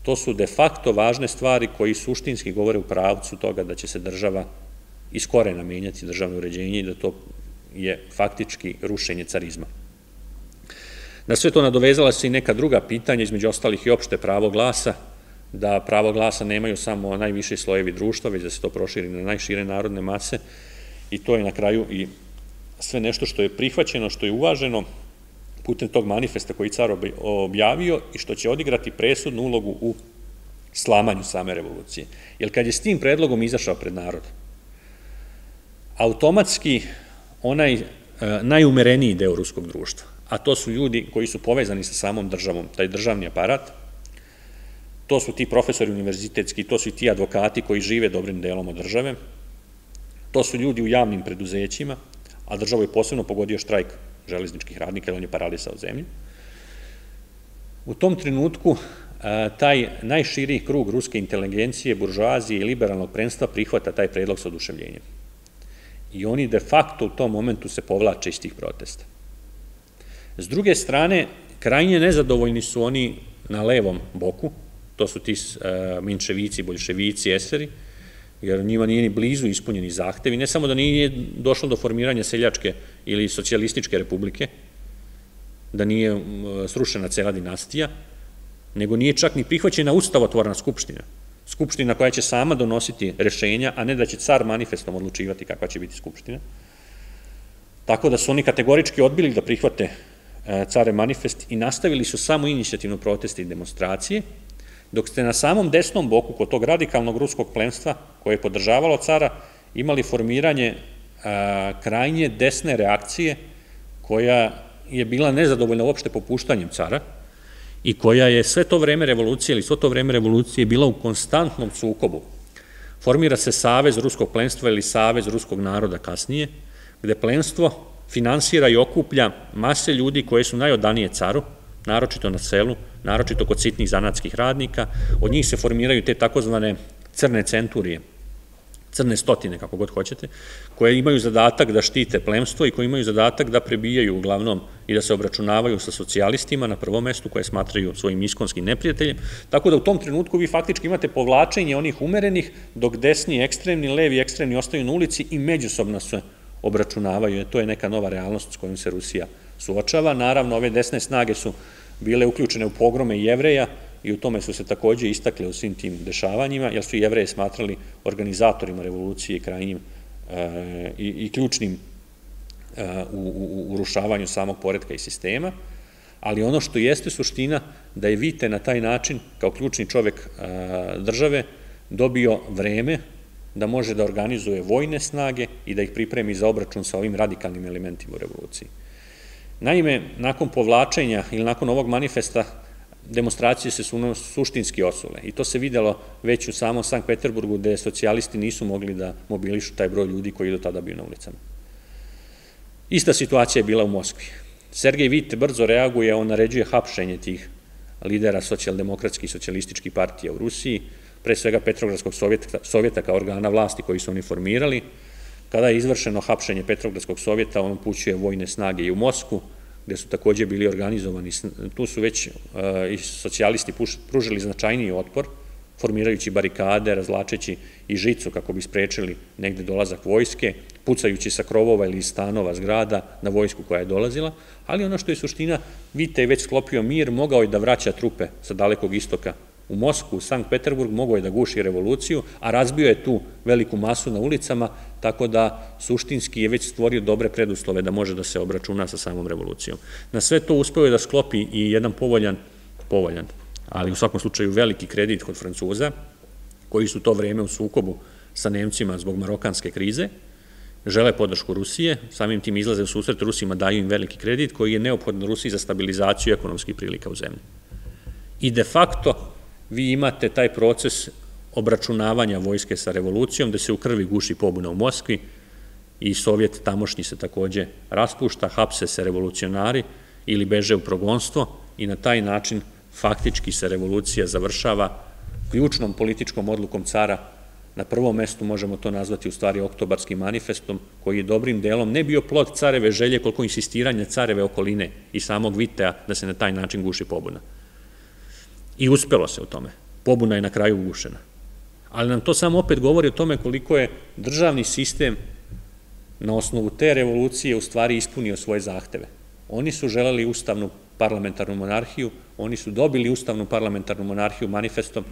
To su de facto važne stvari koji suštinski govore u pravcu toga da će se država iz menjati državno uređenje i da to je faktički rušenje carizma. Na sve to nadovezala se i neka druga pitanja, između ostalih i opšte pravo glasa, da pravo glasa nemaju samo najviše slojevi društva, već da se to proširi na najšire narodne mase i to je na kraju i sve nešto što je prihvaćeno, što je uvaženo putem tog manifesta koji car objavio i što će odigrati presudnu ulogu u slamanju same revolucije. Jer kad je s tim predlogom izašao pred narod, automatski onaj e, najumereniji deo ruskog društva, a to su ljudi koji su povezani sa samom državom, taj državni aparat, to su ti profesori univerzitetski, to su i ti advokati koji žive dobrim delom od države, to su ljudi u javnim preduzećima, a državu je posebno pogodio štrajk železničkih radnika, jer on je paralisao zemlju. U tom trenutku taj najširiji krug ruske inteligencije, buržuazije i liberalnog prenstva prihvata taj predlog sa oduševljenjem. I oni de facto u tom momentu se povlače iz tih protesta. S druge strane, krajnje nezadovoljni su oni na levom boku, to su ti minčevici, boljševici, eseri, jer njima nije ni blizu ispunjeni zahtevi, ne samo da nije došlo do formiranja seljačke ili socijalističke republike, da nije srušena cela dinastija, nego nije čak ni prihvaćena ustavotvorna skupština. Skupština koja će sama donositi rešenja, a ne da će car manifestom odlučivati kakva će biti skupština. Tako da su oni kategorički odbili da prihvate e, care manifest i nastavili su samo inicijativno proteste i demonstracije, dok ste na samom desnom boku, kod tog radikalnog ruskog plemstva, koje je podržavalo cara, imali formiranje krajnje desne reakcije, koja je bila nezadovoljna uopšte popuštanjem cara i koja je sve to vreme revolucije ili sve to vreme revolucije bila u konstantnom sukobu. Formira se Savez ruskog plemstva ili Savez ruskog naroda kasnije, gde plemstvo finansira i okuplja mase ljudi koje su najodanije caru, naročito na selu, naročito kod sitnih zanatskih radnika. Od njih se formiraju te takozvane crne centurije, crne stotine, kako god hoćete, koje imaju zadatak da štite plemstvo i koji imaju zadatak da prebijaju uglavnom i da se obračunavaju sa socijalistima na prvom mestu koje smatraju svojim iskonskim neprijateljem. Tako da u tom trenutku vi faktički imate povlačenje onih umerenih, dok desni ekstremni, levi ekstremni ostaju na ulici i međusobno se obračunavaju. To je neka nova realnost s kojom se Rusija suočava. Naravno, ove desne snage su bile uključene u pogrome jevreja i u tome su se takođe istakle u svim tim dešavanjima, jer su jevreje smatrali organizatorima revolucije krajnjim e, i, i ključnim e, u, urušavanju samog poredka i sistema, ali ono što jeste suština da je Vite na taj način, kao ključni čovek e, države, dobio vreme da može da organizuje vojne snage i da ih pripremi za obračun sa ovim radikalnim elementima u revoluciji. Naime, nakon povlačenja ili nakon ovog manifesta demonstracije se su suštinski osule i to se videlo već u samom Sankt Peterburgu gde socijalisti nisu mogli da mobilišu taj broj ljudi koji je do tada bio na ulicama. Ista situacija je bila u Moskvi. Sergej Vite brzo reaguje, on naređuje hapšenje tih lidera socijaldemokratskih i socijalističkih partija u Rusiji, pre svega Petrogradskog sovjeta, sovjeta kao organa vlasti koji su oni formirali, Kada je izvršeno hapšenje Petrogradskog sovjeta, on upućuje vojne snage i u Mosku, gde su takođe bili organizovani, tu su već e, i socijalisti pružili značajniji otpor, formirajući barikade, razlačeći i žicu kako bi sprečili negde dolazak vojske, pucajući sa krovova ili stanova zgrada na vojsku koja je dolazila, ali ono što je suština, Vite je već sklopio mir, mogao je da vraća trupe sa dalekog istoka u Mosku, u Sankt Peterburg, mogao je da guši revoluciju, a razbio je tu veliku masu na ulicama, tako da suštinski je već stvorio dobre preduslove da može da se obračuna sa samom revolucijom. Na sve to uspeo je da sklopi i jedan povoljan, povoljan, ali u svakom slučaju veliki kredit kod Francuza, koji su to vreme u sukobu sa Nemcima zbog marokanske krize, žele podršku Rusije, samim tim izlaze u susret Rusima, daju im veliki kredit koji je neophodan Rusiji za stabilizaciju ekonomskih prilika u zemlji. I de facto vi imate taj proces obračunavanja vojske sa revolucijom, da se u krvi guši pobuna u Moskvi i Sovjet tamošnji se takođe raspušta, hapse se revolucionari ili beže u progonstvo i na taj način faktički se revolucija završava ključnom političkom odlukom cara Na prvom mestu možemo to nazvati u stvari oktobarskim manifestom, koji je dobrim delom ne bio plod careve želje koliko insistiranja careve okoline i samog Vitea da se na taj način guši pobuna. I uspelo se u tome. Pobuna je na kraju ugušena. Ali nam to samo opet govori o tome koliko je državni sistem na osnovu te revolucije u stvari ispunio svoje zahteve. Oni su želeli ustavnu parlamentarnu monarhiju, oni su dobili ustavnu parlamentarnu monarhiju manifestom,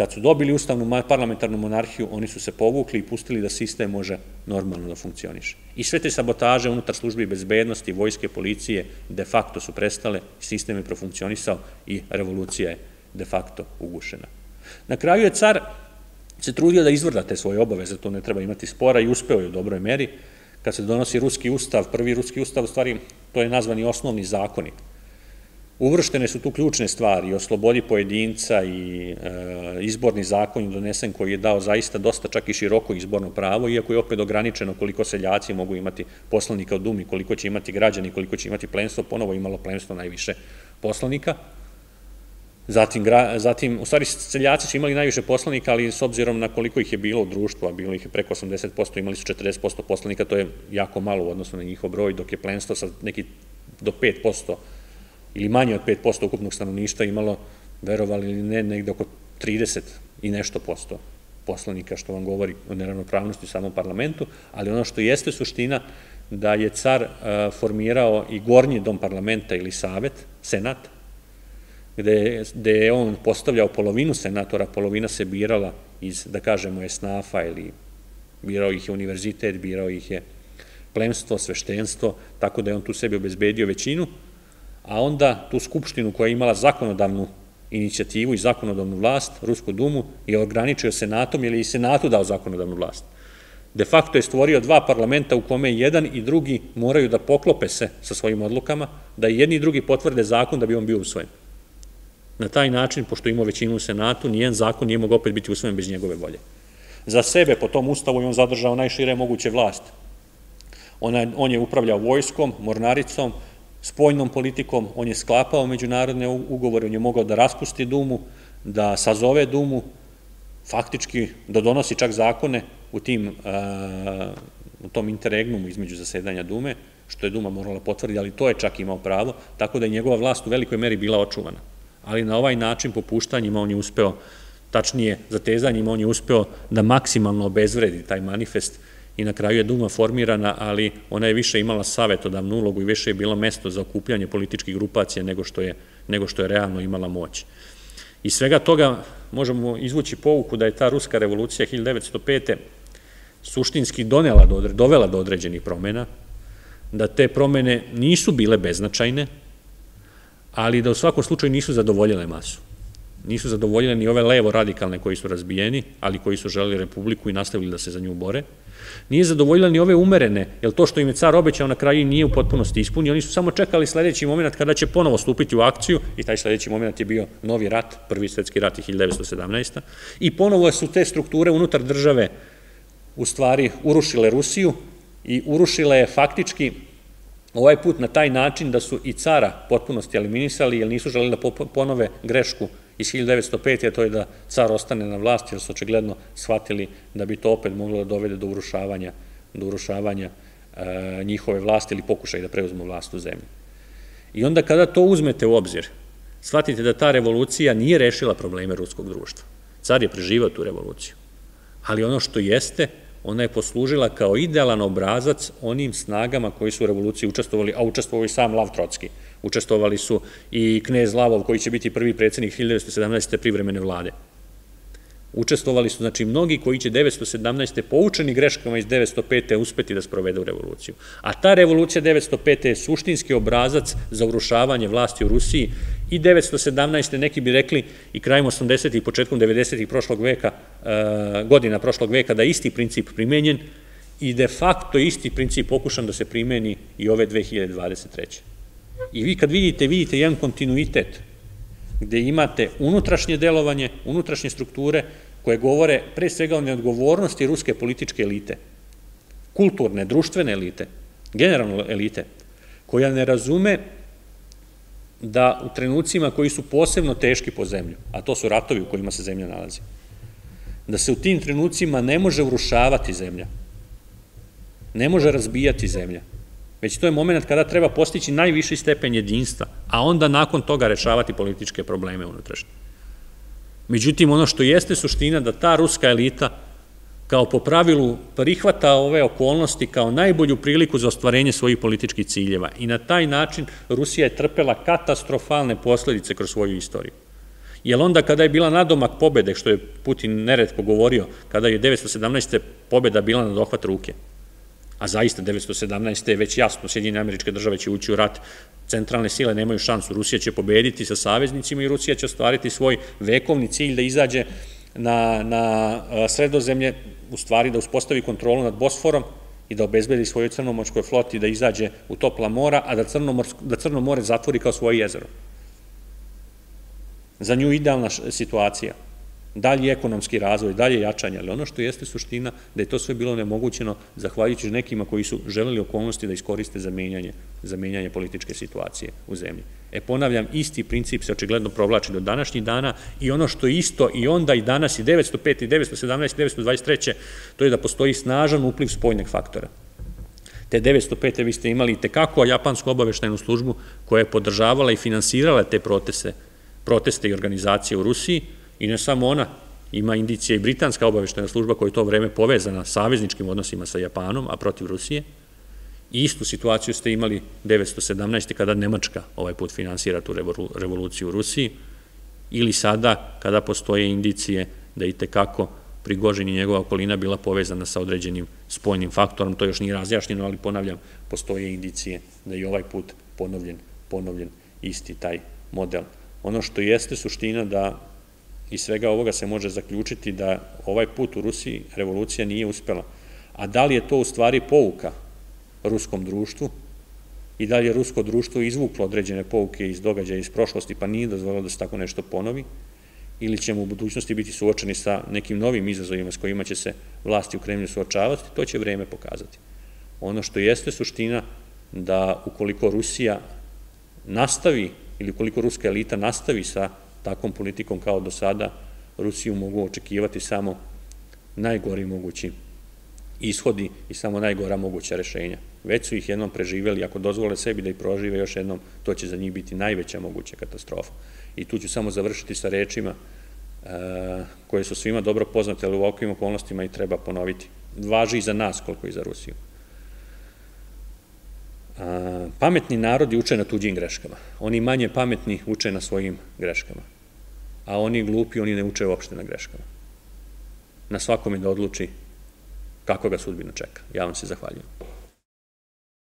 Kad su dobili ustavnu parlamentarnu monarhiju, oni su se povukli i pustili da sistem može normalno da funkcioniše. I sve te sabotaže unutar službi bezbednosti, vojske, policije, de facto su prestale, sistem je profunkcionisao i revolucija je de facto ugušena. Na kraju je car se trudio da izvrda te svoje obaveze, to ne treba imati spora i uspeo je u dobroj meri. Kad se donosi ruski ustav, prvi ruski ustav, u stvari to je nazvani osnovni zakonik, Uvrštene su tu ključne stvari, o slobodi pojedinca i e, izborni zakon je donesen koji je dao zaista dosta čak i široko izborno pravo, iako je opet ograničeno koliko seljaci mogu imati poslanika u Dumi, koliko će imati građani, koliko će imati plenstvo, ponovo imalo plenstvo najviše poslanika. Zatim, zatim, u stvari, seljaci su imali najviše poslanika, ali s obzirom na koliko ih je bilo u društvu, a bilo ih je preko 80%, imali su 40% poslanika, to je jako malo u odnosu na njihov broj, dok je plenstvo sa neki do 5% ili manje od 5% ukupnog stanovništva imalo, verovali ili ne, negde oko 30 i nešto posto poslanika, što vam govori o neravnopravnosti u samom parlamentu, ali ono što jeste suština da je car formirao i gornji dom parlamenta ili savet, senat, gde, gde je on postavljao polovinu senatora, polovina se birala iz, da kažemo, esnafa ili birao ih je univerzitet, birao ih je plemstvo, sveštenstvo, tako da je on tu sebi obezbedio većinu, a onda tu skupštinu koja je imala zakonodavnu inicijativu i zakonodavnu vlast, Rusku dumu, je ograničio senatom ili i senatu dao zakonodavnu vlast. De facto je stvorio dva parlamenta u kome jedan i drugi moraju da poklope se sa svojim odlukama, da jedni i drugi potvrde zakon da bi on bio usvojen. Na taj način, pošto imao većinu u senatu, nijen zakon nije mogo opet biti usvojen bez njegove volje. Za sebe po tom ustavu je on zadržao najšire moguće vlast. on je upravljao vojskom, mornaricom, spoljnom politikom, on je sklapao međunarodne ugovore, on je mogao da raspusti Dumu, da sazove Dumu, faktički da donosi čak zakone u tim u tom interregnumu između zasedanja Dume, što je Duma morala potvrditi, ali to je čak imao pravo, tako da je njegova vlast u velikoj meri bila očuvana. Ali na ovaj način popuštanjima on je uspeo, tačnije zatezanjima on je uspeo da maksimalno obezvredi taj manifest i na kraju je Duma formirana, ali ona je više imala savetodavnu ulogu i više je bilo mesto za okupljanje političkih grupacija nego što je, nego što je realno imala moć. I svega toga možemo izvući pouku da je ta ruska revolucija 1905. suštinski donela, dovela do određenih promena, da te promene nisu bile beznačajne, ali da u svakom slučaju nisu zadovoljile masu. Nisu zadovoljile ni ove levo radikalne koji su razbijeni, ali koji su želeli republiku i nastavili da se za nju bore, Nije zadovoljila ni ove umerene, jer to što im je car obećao na kraju nije u potpunosti ispunio. Oni su samo čekali sledeći moment kada će ponovo stupiti u akciju i taj sledeći moment je bio novi rat, prvi svetski rat i 1917. I ponovo su te strukture unutar države u stvari urušile Rusiju i urušile je faktički ovaj put na taj način da su i cara potpunosti eliminisali, jer nisu želeli da ponove grešku iz 1905. a to je da car ostane na vlasti, jer su očigledno shvatili da bi to opet moglo da dovede do urušavanja, do urušavanja e, njihove vlasti ili pokušaj da preuzmu vlast u zemlji. I onda kada to uzmete u obzir, shvatite da ta revolucija nije rešila probleme ruskog društva. Car je preživao tu revoluciju. Ali ono što jeste, ona je poslužila kao idealan obrazac onim snagama koji su u revoluciji učestvovali, a učestvovali sam Lav Trotski. Učestvovali su i knez Lavov koji će biti prvi predsednik 1917. privremene vlade. Učestvovali su, znači, mnogi koji će 917. poučeni greškama iz 905. uspeti da sprovedu revoluciju. A ta revolucija 905. je suštinski obrazac za urušavanje vlasti u Rusiji i 917. neki bi rekli i krajem 80. i početkom 90. prošlog veka, e, godina prošlog veka, da je isti princip primenjen i de facto isti princip pokušan da se primeni i ove 2023. I vi kad vidite, vidite jedan kontinuitet gde imate unutrašnje delovanje, unutrašnje strukture koje govore pre svega o neodgovornosti ruske političke elite, kulturne, društvene elite, generalno elite, koja ne razume da u trenucima koji su posebno teški po zemlju, a to su ratovi u kojima se zemlja nalazi, da se u tim trenucima ne može urušavati zemlja, ne može razbijati zemlja, već to je moment kada treba postići najviši stepen jedinstva, a onda nakon toga rešavati političke probleme unutrašnje. Međutim, ono što jeste suština da ta ruska elita kao po pravilu prihvata ove okolnosti kao najbolju priliku za ostvarenje svojih političkih ciljeva i na taj način Rusija je trpela katastrofalne posledice kroz svoju istoriju. Jer onda kada je bila nadomak pobede, što je Putin neretko govorio, kada je 1917. pobeda bila na dohvat ruke, a zaista 1917. je već jasno, Sjedinjene američke države će ući u rat, centralne sile nemaju šansu, Rusija će pobediti sa saveznicima i Rusija će ostvariti svoj vekovni cilj da izađe na, na sredozemlje, u stvari da uspostavi kontrolu nad Bosforom i da obezbedi svojoj crnomorskoj floti da izađe u topla mora, a da da Crno more zatvori kao svoje jezero. Za nju idealna situacija dalji ekonomski razvoj, dalje jačanje, ali ono što jeste suština da je to sve bilo nemogućeno zahvaljujući nekima koji su želeli okolnosti da iskoriste za menjanje, političke situacije u zemlji. E, ponavljam, isti princip se očigledno provlači do današnjih dana i ono što isto i onda i danas i 905. i 917. i 923. to je da postoji snažan upliv spojnog faktora. Te 905. vi ste imali tekako japansku obaveštajnu službu koja je podržavala i finansirala te proteste, proteste i organizacije u Rusiji, I ne samo ona, ima indicija i britanska obaveštena služba koja je to vreme povezana savezničkim odnosima sa Japanom, a protiv Rusije. I istu situaciju ste imali 917. kada Nemačka ovaj put finansira tu revoluciju u Rusiji, ili sada kada postoje indicije da i tekako Prigožin i njegova okolina bila povezana sa određenim spojnim faktorom, to još nije razjašnjeno, ali ponavljam, postoje indicije da i ovaj put ponovljen, ponovljen isti taj model. Ono što jeste suština da Iz svega ovoga se može zaključiti da ovaj put u Rusiji revolucija nije uspela. A da li je to u stvari pouka ruskom društvu i da li je rusko društvo izvuklo određene pouke iz događaja iz prošlosti pa nije dozvolilo da se tako nešto ponovi ili ćemo u budućnosti biti suočeni sa nekim novim izazovima s kojima će se vlasti u Kremlju suočavati, to će vreme pokazati. Ono što jeste suština da ukoliko Rusija nastavi ili ukoliko ruska elita nastavi sa takvom politikom kao do sada, Rusiju mogu očekivati samo najgori mogući ishodi i samo najgora moguća rešenja. Već su ih jednom preživjeli, ako dozvole sebi da ih prožive još jednom, to će za njih biti najveća moguća katastrofa. I tu ću samo završiti sa rečima e, koje su svima dobro poznate, ali u ovakvim okolnostima i treba ponoviti. Važi i za nas koliko i za Rusiju. Pametni narodi uče na tuđim greškama. Oni manje pametni uče na svojim greškama. A oni glupi, oni ne uče uopšte na greškama. Na svakome da odluči kako ga sudbina čeka. Ja vam se zahvaljujem.